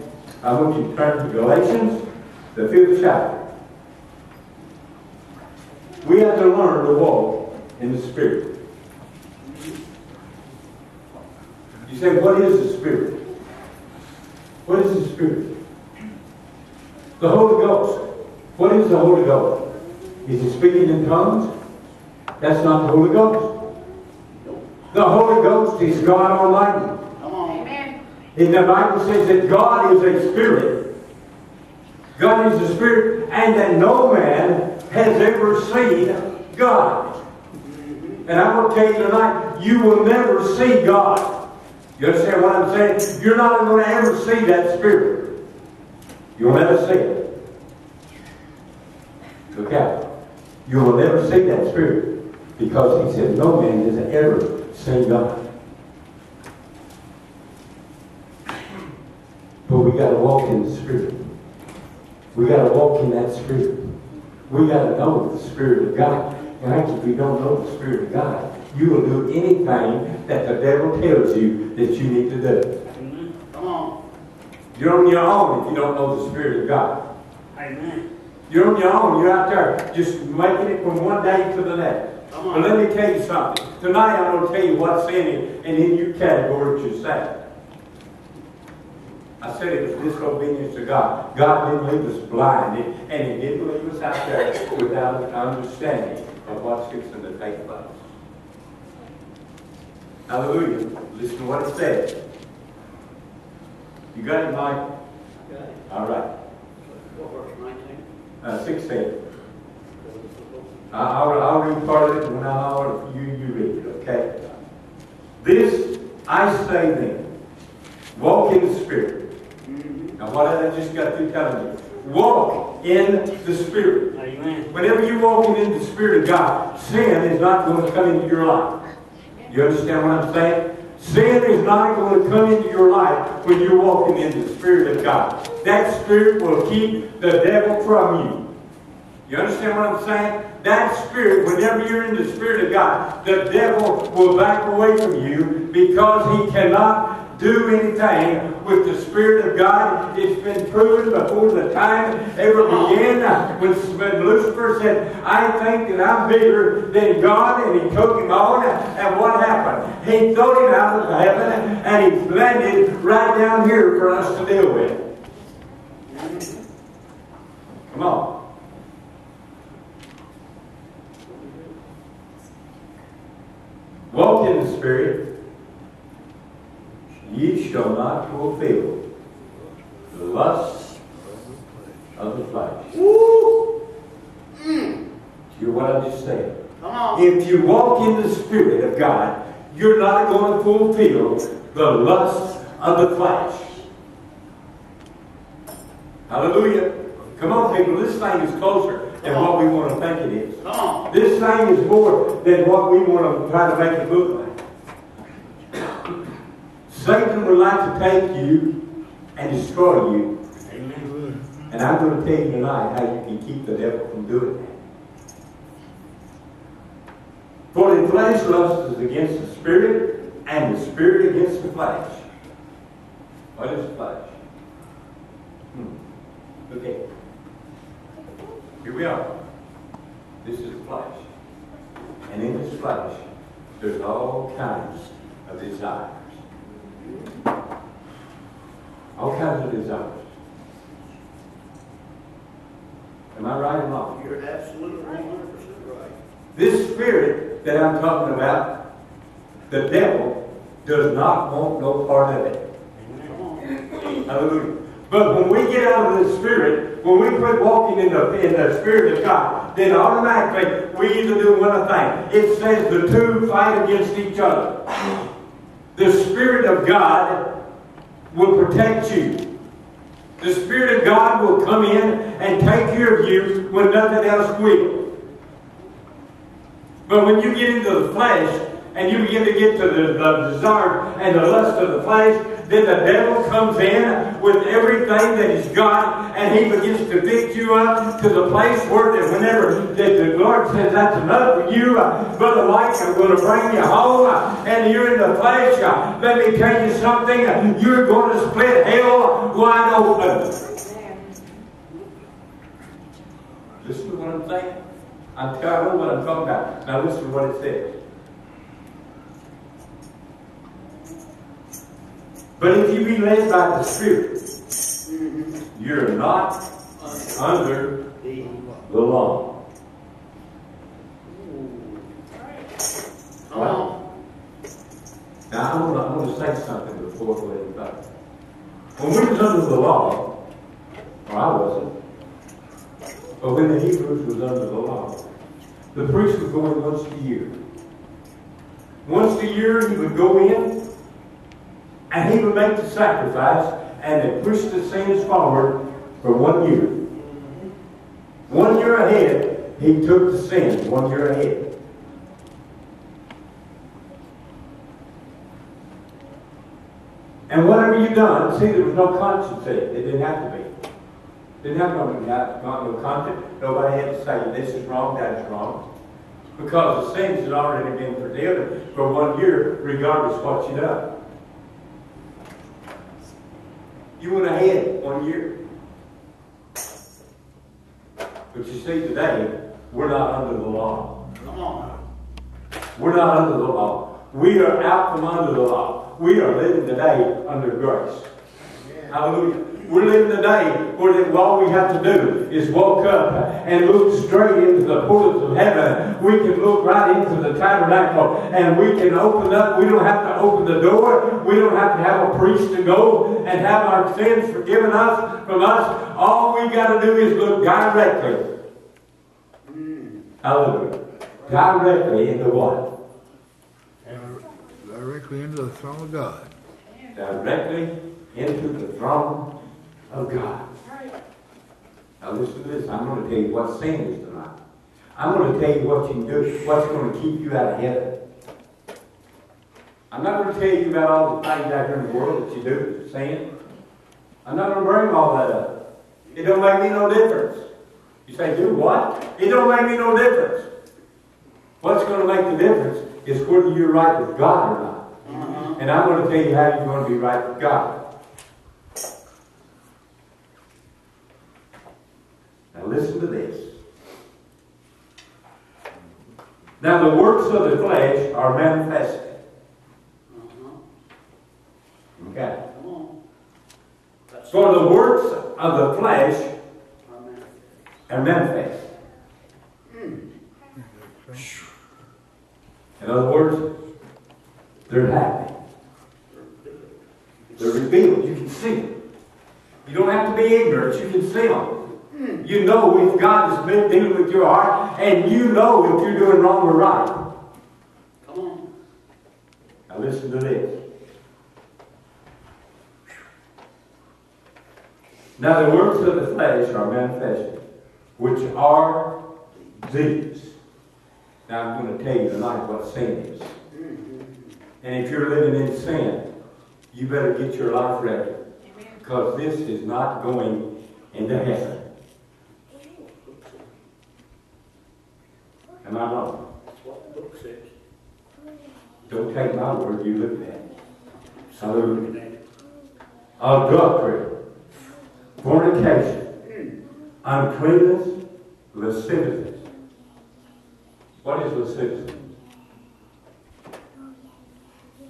I want you to turn to Galatians, the fifth chapter. We have to learn to walk in the Spirit. You say, what is the Spirit? What is the Spirit? The Holy Ghost. What is the Holy Ghost? Is he speaking in tongues? That's not the Holy Ghost. The Holy Ghost is God Almighty. And the Bible says that God is a spirit. God is a spirit, and that no man has ever seen God. And going to tell you tonight, you will never see God. You understand what I'm saying? You're not going to ever see that spirit. You'll never see it. Look out. You will never see that spirit because he said no man has ever seen God. But we got to walk in the Spirit. We got to walk in that Spirit. We got to know the Spirit of God. And actually, if you don't know the Spirit of God, you will do anything that the devil tells you that you need to do. Amen. Come on. You're on your own if you don't know the Spirit of God. Amen. You're on your own. You're out there just making it from one day to the next. But let me tell you something. Tonight I'm going to tell you what's in it, and in your category it should say. I said it was disobedience to God. God didn't leave us blind, and He didn't leave us out there without an understanding of what's fixing to take place. Hallelujah. Listen to what it says. You got it, Mike? Okay. All right. What verse 19? Uh, 16. I- I'll, I'll read part of it and I'll, you, you read it, okay? This I say then, walk in the Spirit. Now what I just got through telling you, walk in the Spirit. Amen. Whenever you're walking in the Spirit of God, sin is not going to come into your life. You understand what I'm saying? Sin is not going to come into your life when you're walking in the Spirit of God. That Spirit will keep the devil from you. You understand what I'm saying? That spirit, whenever you're in the spirit of God, the devil will back away from you because he cannot do anything with the Spirit of God. It's been proven before the time ever began. When, when Lucifer said, I think that I'm bigger than God, and he took him on, and what happened? He threw him out of heaven, and he landed right down here for us to deal with. Come on. Walk in the Spirit, ye shall not fulfill the lusts of the flesh. Woo! Mm. Hear what I just said. Come on. If you walk in the Spirit of God, you're not going to fulfill the lusts of the flesh. Hallelujah. Come on, people. This thing is closer than what we want to think it is. Come on. This thing is more than what we want to try to make it look like. Satan would like to take you and destroy you. And I'm going to tell you tonight how you can keep the devil from doing that. For the flesh lust is against the spirit, and the spirit against the flesh. What is flesh? Hmm. Okay. Here we are. This is flesh. And in this flesh, there's all kinds of desires. All kinds of desires. Am I right or wrong? You're absolutely 100% right. This spirit that I'm talking about, the devil does not want no part of it. Hallelujah. But when we get out of the spirit, when we quit walking in the in the spirit of God, then automatically we either do one of thing. It says the two fight against each other. The spirit of God will protect you. The spirit of God will come in and take care of you when nothing else will. But when you get into the flesh and you begin to get to the, the desire and the lust of the flesh, then the devil comes in with everything that he's got and he begins to pick you up to the place where that whenever that the Lord says that's enough for you, uh, Brother Mike, I'm going to bring you home uh, and you're in the flesh. Uh, let me tell you something. uh, You're going to split hell wide open. Listen to what I'm saying. I'm I know what I'm talking about. Now listen to what it says. But if you be led by the Spirit, mm-hmm. you're not under The law. Come on. Now gonna, I'm gonna say something before we it go. When we was under the law, or I wasn't, but when the Hebrews was under the law, the priest would go in once a year. Once a year he would go in and he would make the sacrifice and they push the sins forward for one year. One year ahead, he took the sins one year ahead. And whatever you done, see, there was no conscience in it. It didn't have to be. Didn't have no, not, no conscience. Nobody had to say, this is wrong, that's wrong. Because the sins had already been forgiven for one year, regardless what you done. You went ahead one year. But you see, today, we're not under the law. Come on. We're not under the law. We are out from under the law. We are living today under grace. Hallelujah. We're living today where all we have to do is walk up and look straight into the portals of heaven. We can look right into the tabernacle and we can open up. We don't have to open the door. We don't have to have a priest to go and have our sins forgiven us from us. All we got to do is look directly. Mm. Hallelujah. Directly into what? Directly into the throne of God. directly into the throne of God. Now listen to this. I'm going to tell you what sin is tonight. I'm going to tell you what you can do, what's going to keep you out of heaven. I'm not going to tell you about all the things out here in the world that you do that's sin. I'm not going to bring all that up. It don't make me no difference. You say, do what? It don't make me no difference. What's going to make the difference is whether you're right with God or not. Uh-huh. And I'm going to tell you how you're going to be right with God. Now listen to this. Now the works of the flesh are manifested. Uh-huh. Okay. For the works of the flesh are manifest. Hmm. In other words, they're happening. They're revealed. You can see them. You don't have to be ignorant. You can see them. Hmm. You know if God has been dealing with your heart, and you know if you're doing wrong or right. Come on. Now listen to this. Now the works of the flesh are manifested, which are these. Now I'm going to tell you tonight what sin is. And if you're living in sin, you better get your life ready. Because this is not going into heaven. Am I wrong? That's what the book says. Don't take my word, you look at it. Hallelujah. Adultery, fornication, uncleanness, lasciviousness. What is lasciviousness?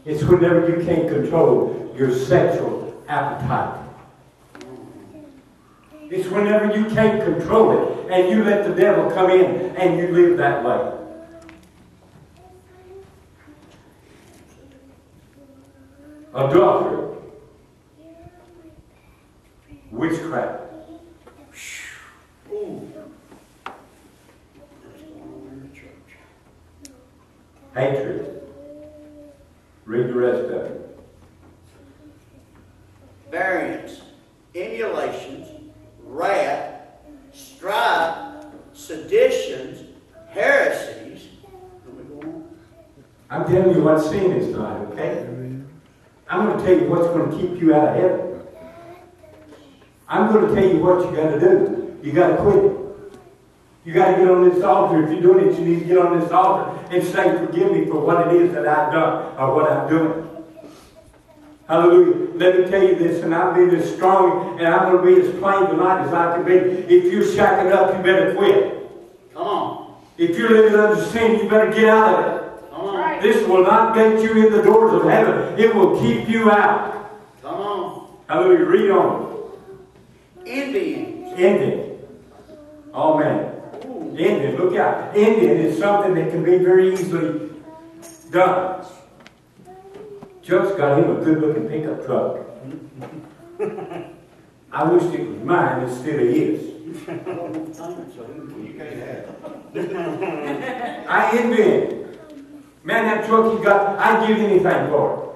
It's whenever you can't control your sexual appetite. It's whenever you can't control it and you let the devil come in and you live that way. Adultery, witchcraft, Ooh. That's going on in the church. hatred. Read the rest of it. Variance, emulations, wrath, strife, seditions, heresies. Can we go on? I'm telling you what sin is tonight, okay? I'm going to tell you what's going to keep you out of heaven. I'm going to tell you what you got to do. You got to quit it. You got to get on this altar. If you're doing it, you need to get on this altar and say, "Forgive me for what it is that I've done or what I'm doing." Hallelujah. Let me tell you this, and I'll be as strong and I'm going to be as plain tonight as I can be. If you're shacking up, you better quit. Come on. If you're living under sin, you better get out of it. Come on. Right. This will not get you in the doors of heaven. It will keep you out. Come on. Hallelujah. Read on. Envyings. Envy. Oh man. Ooh. Envy. Look out. Envy is something that can be very easily done. Chuck's got him a good looking pickup truck. *laughs* I wish it was mine instead of his. You *laughs* can't have. I envy him. Man, that truck he got, I'd give anything for it.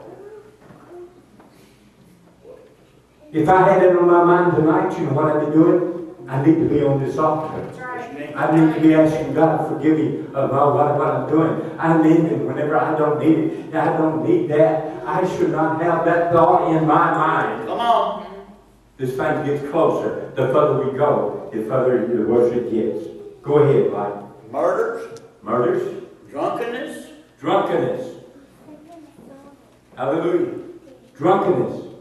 If I had it on my mind tonight, you know what I'd be doing? I need to be on this altar. Right. I need to be asking God, forgive me about what, what I'm doing. I need it whenever I don't need it. I don't need that. I should not have that thought in my mind. Come on. This thing gets closer. The further we go, the further the worse it gets. Go ahead, Mike. Murders, Murders, drunkenness, drunkenness. Hallelujah. Drunkenness.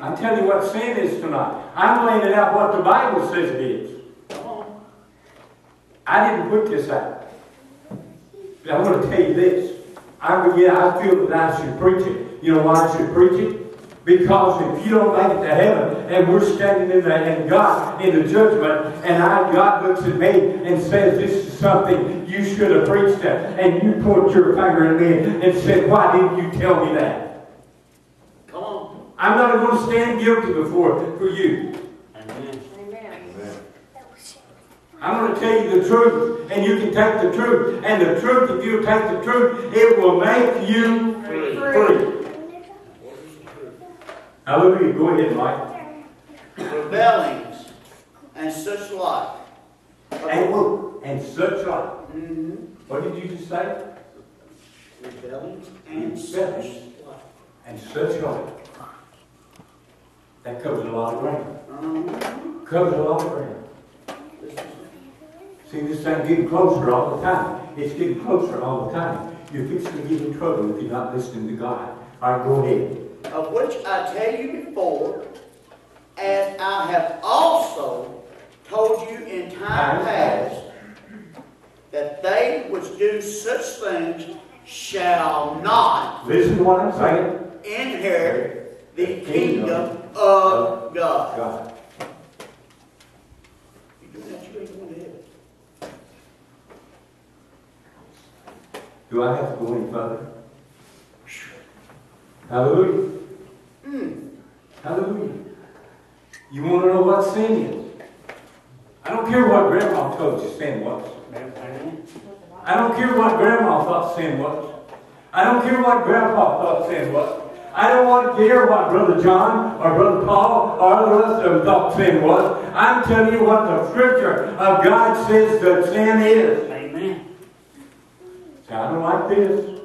I'm telling you what sin is tonight. I'm laying it out what the Bible says it is. I didn't put this out. But I want to tell you this. I, yeah, I feel that I should preach it. You know why I should preach it? Because if you don't make it to heaven, and we're standing in the and God in the judgment, and I, God looks at me and says, "This is something you should have preached it," and you put your finger at me and said, "Why didn't you tell me that?" Come on. I'm not going to stand guilty before for you. Amen. Amen. I'm going to tell you the truth, and you can take the truth. And the truth, if you take the truth, it will make you Free. free. Hallelujah. Go ahead, Mike. Rebellings and such like. And look, and such like. Mm-hmm. What did you just say? Rebellings and such Rebellings. like. And such like. That covers a lot of ground. Covers a lot of ground. See, this thing getting closer all the time. It's getting closer all the time. You're fixing to get in trouble if you're not listening to God. All right, go ahead. Of which I tell you before, as I have also told you in time past, that they which do such things shall not Listen to what I'm saying. inherit the kingdom of God. God. You do that, you ain't going to heaven. Do I have to go any further? Hallelujah. Mm. Hallelujah. You want to know what sin is? I don't care what grandma told you sin was. I don't care what grandma thought sin was. I don't care what grandpa thought sin was. I don't want to hear what Brother John or Brother Paul or the rest of them thought sin was. I'm telling you what the Scripture of God says that sin is. Amen. See, I don't like this.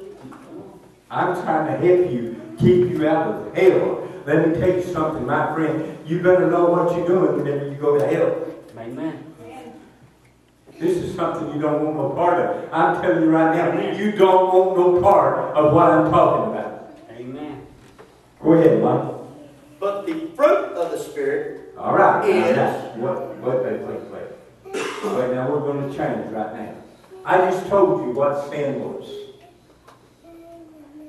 I'm trying to help you, keep you out of hell. Let me tell you something, my friend. You better know what you're doing whenever you go to hell. Amen. This is something you don't want no part of. I'm telling you right now, you don't want no part of what I'm talking about. Go ahead, Mike. But the fruit of the Spirit All right. now Is- that's what, what they wait, wait. Wait, now we're going to change right now. I just told you what sin was.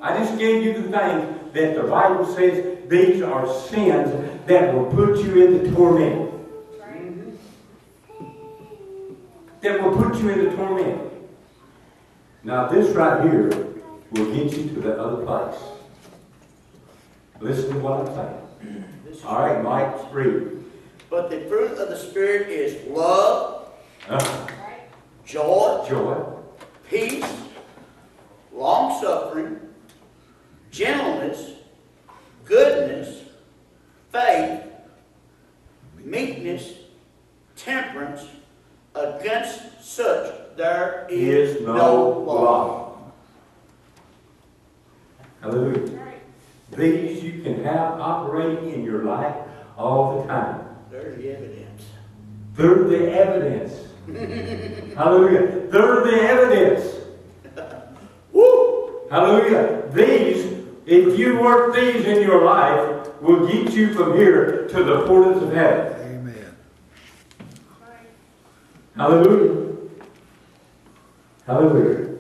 I just gave you the things that the Bible says these are sins that will put you into torment. That will put you into torment. Now this right here will get you to the other place. Listen to what I'm saying. All right, Mike, read. But the fruit of the Spirit is love, Uh, joy, joy, peace, long suffering, gentleness, goodness, faith, meekness, temperance. Against such there is no law. Hallelujah. These you can have operating in your life all the time. There's the evidence. They're the evidence. *laughs* Hallelujah. They're the evidence. *laughs* Woo! Hallelujah. These, if you work these in your life, will get you from here to the portals of heaven. Amen. Hallelujah. Hallelujah.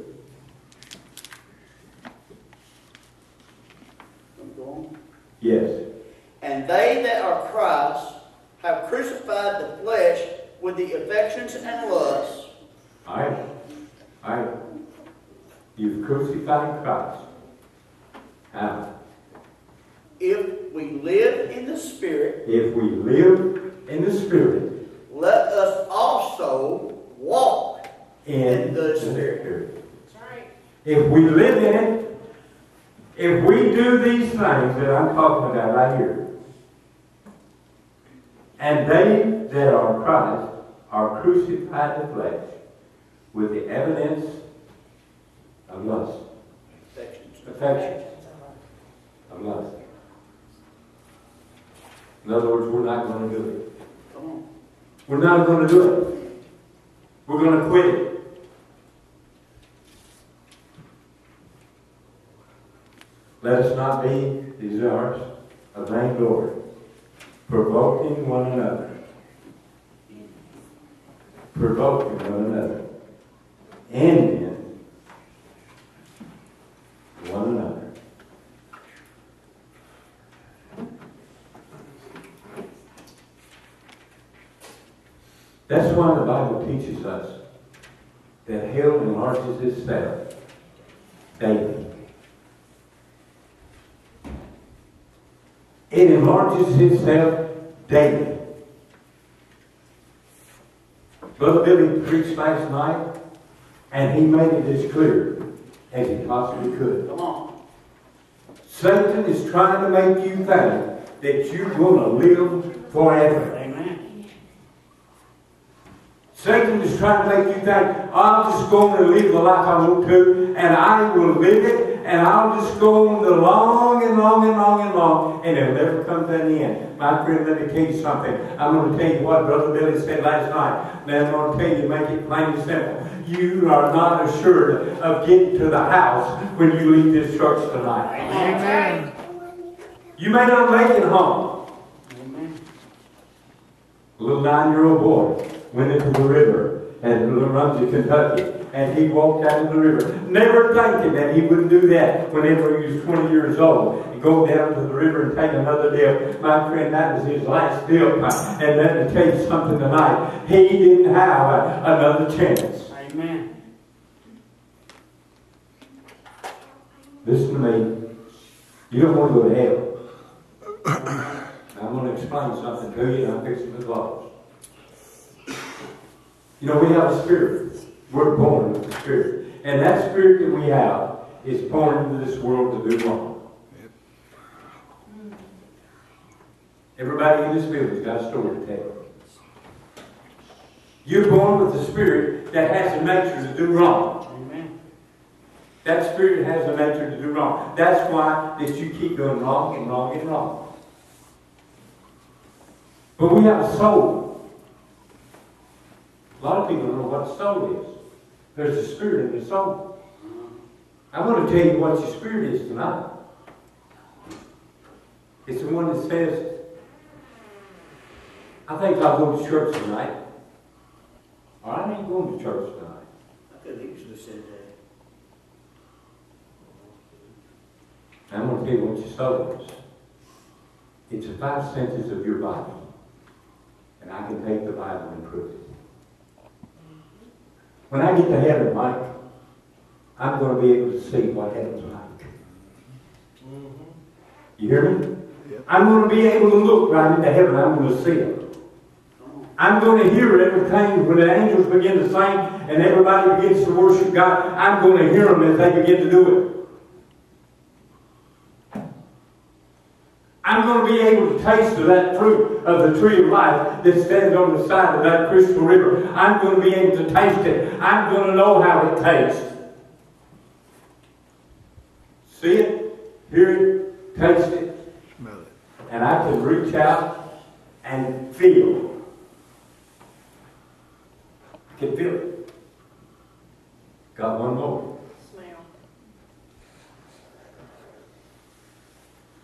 I'm going. Yes. And they that are Christ have crucified the flesh with the affections and lusts. I, I, You've crucified Christ. How? If we live in the Spirit, If we live in the Spirit, let us also walk in, In the Spirit. If we live in it, if we do these things that I'm talking about right here, and they that are Christ are crucified the flesh with the evidence of lust, affections. affection, of lust. In other words, we're not going to do it. Come on. We're not going to do it. We're going to quit it. Let us not be desirous of vainglory, provoking one another. Provoking one another. Envying one another. That's why the Bible teaches us that hell enlarges itself daily. It enlarges itself daily. Brother Billy preached last night, and he made it as clear as he possibly could. Come on. Satan is trying to make you think that you're going to live forever. Amen. Satan is trying to make you think, I'm just going to live the life I want to, and I will live it, and I'll just go on the long and long and long and long, and it'll never come to an end. My friend, let me tell you something. I'm going to tell you what Brother Billy said last night. And I'm going to tell you, make it plain and simple. You are not assured of getting to the house when you leave this church tonight. Amen. You may not make it home. Amen. A little nine-year-old boy went into the river and Rumsey, Kentucky, and he walked out of the river, never thinking that he wouldn't do that whenever he was 20 years old, and go down to the river and take another dip. My friend, that was his last dip. Uh, and let me tell you something tonight. He didn't have another chance. Amen. Listen to me. You don't want to go to hell. *coughs* I'm going to explain something to you, and I'm fixing to close. You know, we have a spirit. We're born with a spirit. And that spirit that we have is born into this world to do wrong. Everybody in this building's got a story to tell. You're born with a spirit that has a nature to do wrong. Amen. That spirit has a nature to do wrong. That's why that you keep doing wrong and wrong and wrong. But we have a soul. A lot of people don't know what a soul is. There's a spirit in the soul. I want to tell you what your spirit is tonight. It's the one that says, I think I'll go to church tonight. Or I ain't going to church tonight. I could have easily said that. I'm going to tell you what your soul is. It's the five senses of your body. And I can take the Bible and prove it. When I get to heaven, Mike, I'm going to be able to see what heaven's like. Mm-hmm. You hear me? I'm going to be able to look right into heaven. I'm going to see it. I'm going to hear everything when the angels begin to sing and everybody begins to worship God. I'm going to hear them as they begin to do it. I'm going to be able to taste of that fruit of the tree of life that stands on the side of that crystal river. I'm going to be able to taste it. I'm going to know how it tastes. See it, hear it, taste it, Smell it. and I can reach out and feel. I can feel it. Got one more. Smell.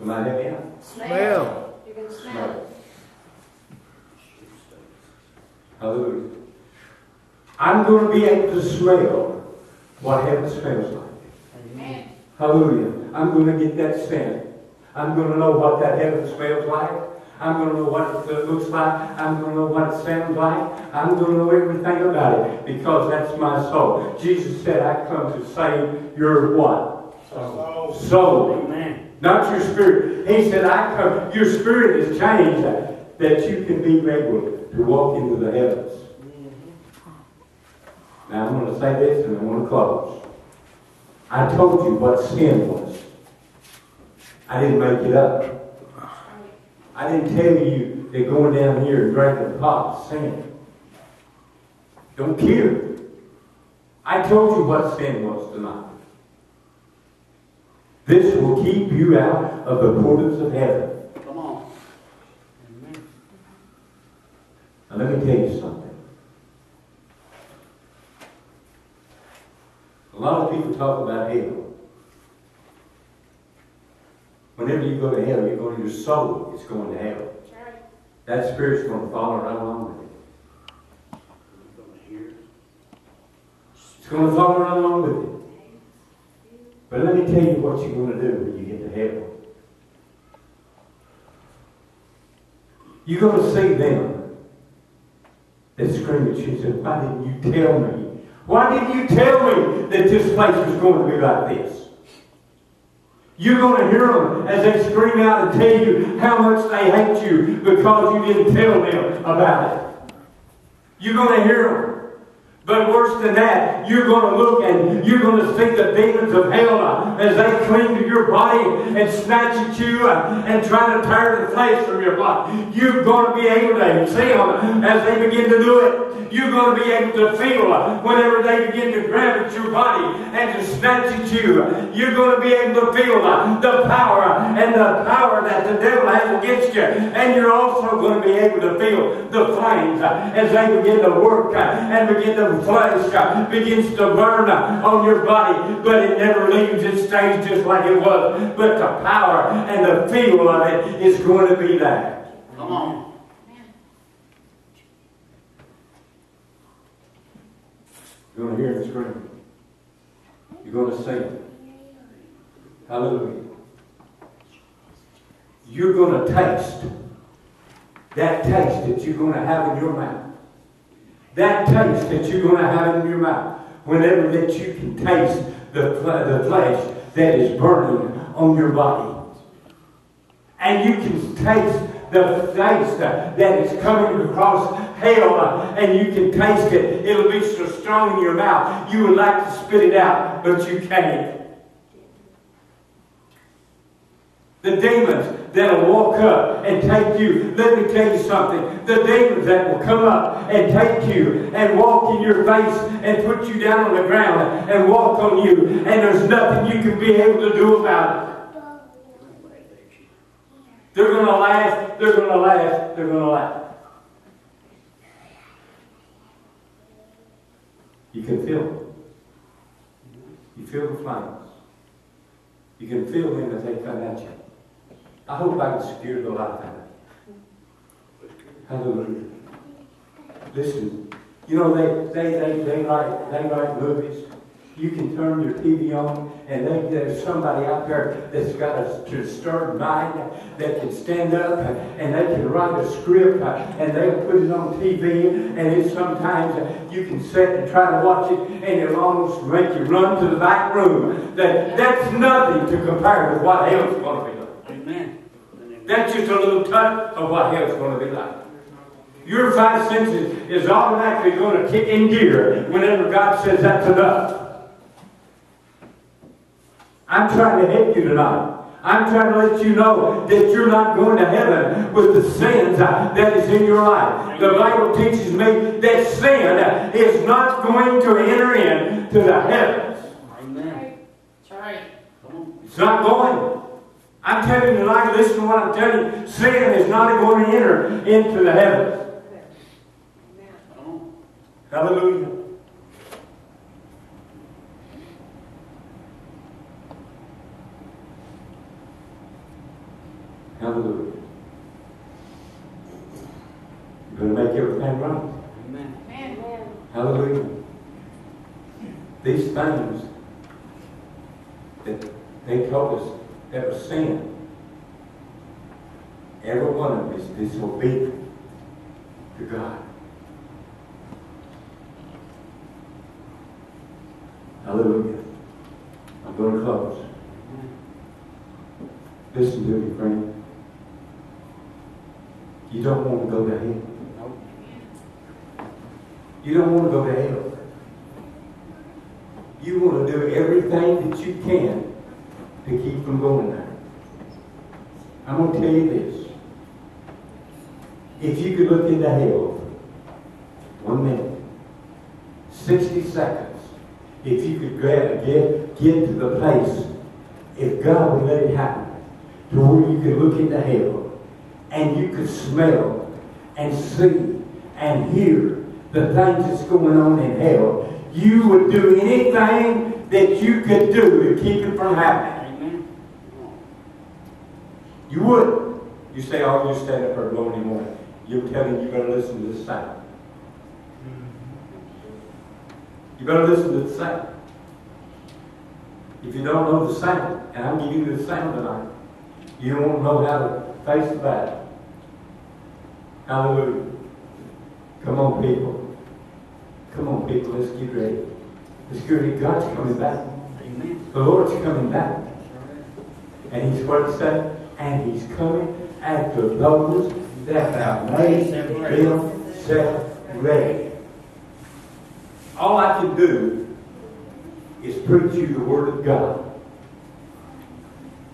Somebody help me out? Smell. You can smell Smell it. it. Hallelujah. I'm going to be able to smell what heaven smells like. Amen. Hallelujah. I'm going to get that scent. I'm going to know what that heaven smells like. I'm going to know what it looks like. I'm going to know what it sounds like. I'm going to know everything about it because that's my soul. Jesus said, I come to save your what? So, Soul. amen. Not your spirit. He said, I come. Your spirit is changed that, you can be able to walk into the heavens. Now I'm going to say this and I'm going to close. I told you what sin was. I didn't make it up. I didn't tell you that going down here and drinking pot is sin. Don't care. I told you what sin was tonight. This will keep you out of the portals of heaven. Come on. Amen. Now let me tell you something. A lot of people talk about hell. Whenever you go to hell, you're going, your soul It's going to hell. That's right. That spirit's going to follow right along with it. You're going to hear. It's going to follow right along with it. But let me tell you what you're going to do when you get to heaven. You're going to see them that scream at you and say, Why didn't you tell me? Why didn't you tell me that this place was going to be like this? You're going to hear them as they scream out and tell you how much they hate you because you didn't tell them about it. You're going to hear them. But worse than that, you're going to look and you're going to see the demons of hell uh, as they cling to your body and snatch at you uh, and try to tear the flesh from your body. You're going to be able to see them as they begin to do it. You're going to be able to feel uh, whenever they begin to grab at your body and to snatch at you. You're going to be able to feel the power and the power that the devil has against you. And you're also going to be able to feel the flames as they begin to work and begin to flesh uh, begins to burn on your body, but it never leaves. It stays just like it was. But the power and the feel of it is going to be there. Come on. You're going to hear the scream. You're going to sing. Hallelujah. You're going to taste that taste that you're going to have in your mouth. That taste that you're going to have in your mouth, whenever that you can taste the, the flesh that is burning on your body. And you can taste the taste that is coming across hell, and you can taste it. It'll be so strong in your mouth, you would like to spit it out, but you can't. The demons that'll walk up and take you. Let me tell you something. The demons that will come up and take you and walk in your face and put you down on the ground and walk on you, and there's nothing you can be able to do about it. They're going to laugh, they're going to laugh, they're going to laugh. You can feel it. You feel the flames. You can feel them as they come at you. I hope I can secure the life out Hallelujah. Listen, you know, they, they, they, they, write, they write movies. You can turn your TV on, and they, there's somebody out there that's got a disturbed mind that can stand up and they can write a script and they'll put it on TV. And it sometimes you can sit and try to watch it, and it'll almost make you run to the back room. That that's nothing to compare with what hell's going to be like. That's just a little touch of what hell's going to be like. Your five senses is automatically going to kick in gear whenever God says that's enough. I'm trying to help you tonight. I'm trying to let you know that you're not going to heaven with the sins that is in your life. The Bible teaches me that sin is not going to enter into the heavens. Amen. That's right. It's not going. I'm telling you tonight, listen to what I'm telling you. Sin is not going to enter into the heavens. Hallelujah. Hallelujah. You're going to make everything right. Amen. Amen. Hallelujah. These things that they told us that was sin, every one of them is disobedient to God. Hallelujah. I'm going to close. Listen to me, friend. You don't want to go to hell. You don't want to go to hell. You want to do everything that you can to keep from going there. I'm going to tell you this. If you could look into hell, one minute, 60 seconds, if you could get, get, get to the place, if God would let it happen, to where you could look into hell and you could smell and see and hear the things that's going on in hell, you would do anything that you could do to keep it from happening. You would. You say, oh, you stand up for lonely morning. You're telling you better listen to this sound. Mm-hmm. You better listen to the sound. If you don't know the sound, and I'm giving you the sound tonight, you won't know how to face the battle. Hallelujah. Come on, people. Come on, people. Let's get ready. Let's get ready. God's coming back. Amen. The Lord's coming back. And He's what it said? And He's coming after those that have made themselves ready. all I can do is preach you the Word of God.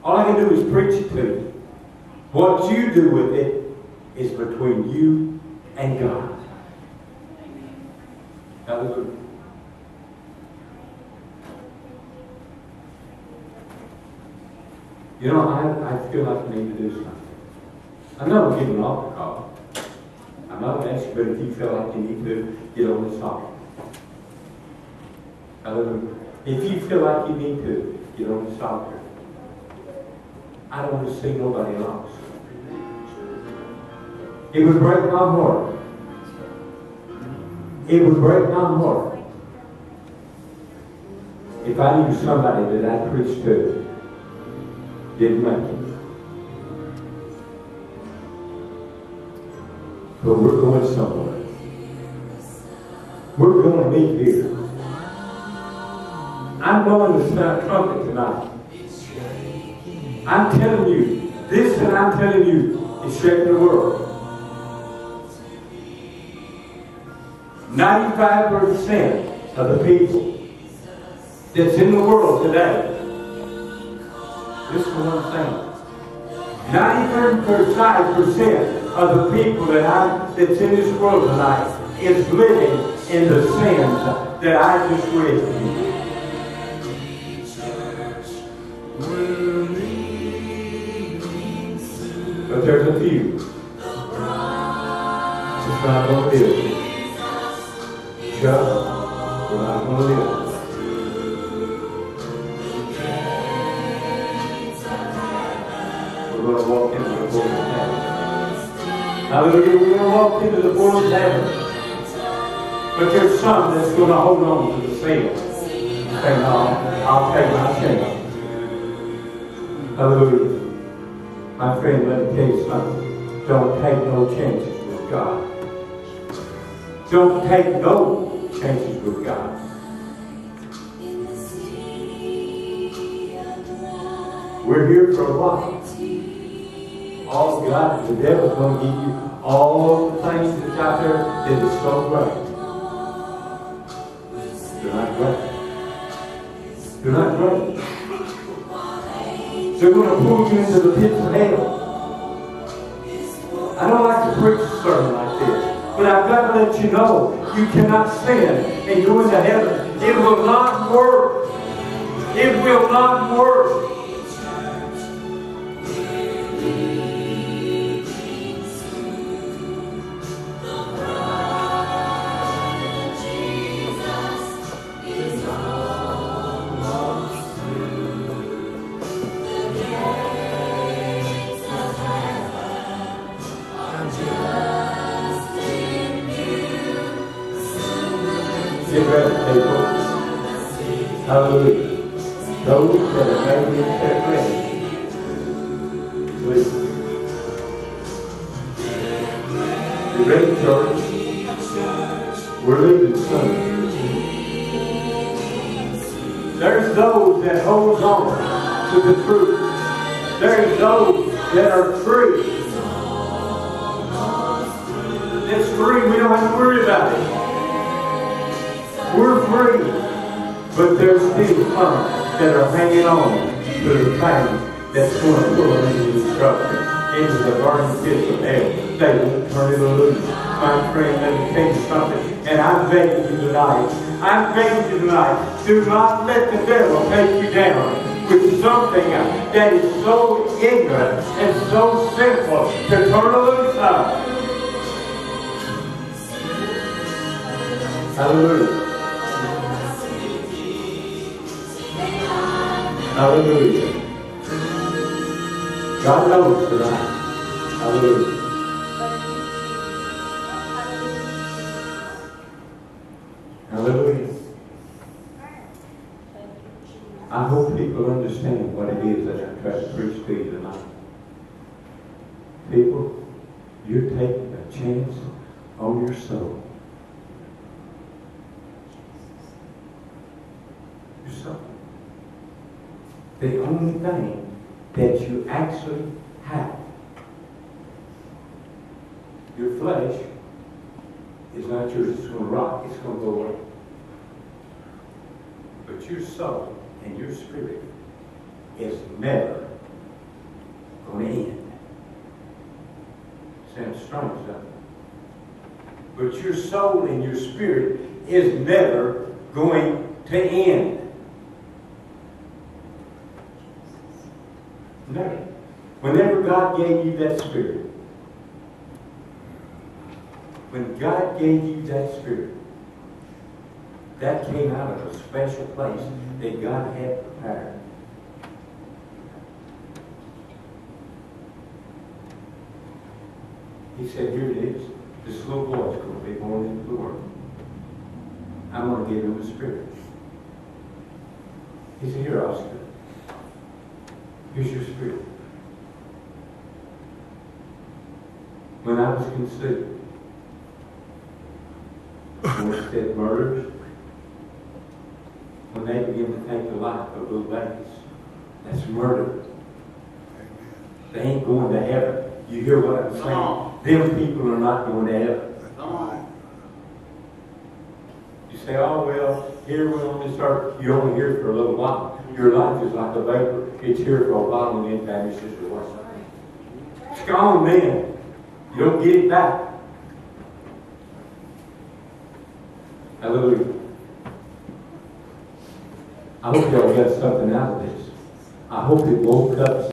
All I can do is preach it to you. What you do with it is between you and God. Hallelujah. You know, I, I feel like I need to do something. I'm not giving up the call. I'm not asking, but if you feel like you need to, get on this altar. Hallelujah. If you feel like you need to, get on this altar. I don't want to see nobody else. It would break my heart. It would break my heart if I knew somebody that I preached to didn't. But we're going somewhere. We're going to meet here. I'm going to sound trumpet tonight. I'm telling you, this that I'm telling you is shaking the world. 95% of the people that's in the world today, is what I'm saying. 95% of the people that I, that's in this world tonight is living in the sins that I just read. But there's a few. It's not going to live. Just, Hallelujah. We're going to walk into the portal of heaven. But there's some that's going to hold on to the sin. Say, no, I'll take my chance. Hallelujah. My friend, let me tell you something. Don't take no chances with God. Don't take no chances with God. We're here for a while. All God, the devil's going to give you all the things that's out there that is so great. They're not great. They're not great. They're going to pull you into the pits of hell. I don't like to preach a sermon like this, but I've got to let you know you cannot sin and go into heaven. It will not work. It will not work. Hallelujah. Those that are made in ready. Please. You ready, church? We're living soon. There's those that hold on to the truth. There's those that are free. There's still some that are hanging on to the thing that's going to pull them into destruction, into the burning pits of hell. They won't turn it loose. My friend, let me tell you something. And I beg you tonight. I beg you tonight. Do not let the devil take you down with something that is so ignorant and so simple to turn loose on. Hallelujah. Hallelujah. God knows tonight. Hallelujah. Hallelujah. I hope people understand what it is that I try to preach to you tonight. People, you're taking a chance on your soul. Your soul. The only thing that you actually have. Your flesh is not yours, it's going to rot, it's going to go away. But your soul and your spirit is never going to end. Sounds strange, doesn't it? But your soul and your spirit is never going to end. Never. Whenever God gave you that spirit, when God gave you that spirit, that came out of a special place that God had prepared. He said, Here it is. This little boy's going to be born into the world. I'm going to give him a spirit. He said, Here, Oscar. Here's your spirit. When I was conceived, when it said murders, when they begin to take the life of little babies, that's murder. They ain't going to heaven. You hear what I'm saying? Them people are not going to heaven. Come on. You say, oh, well, here we're on this earth, you're only here for a little while. Your life is like a vapor. It's here for a while and then vanishes away. It's gone then. You don't get it back. Hallelujah. I hope y'all got something out of this. I hope it woke up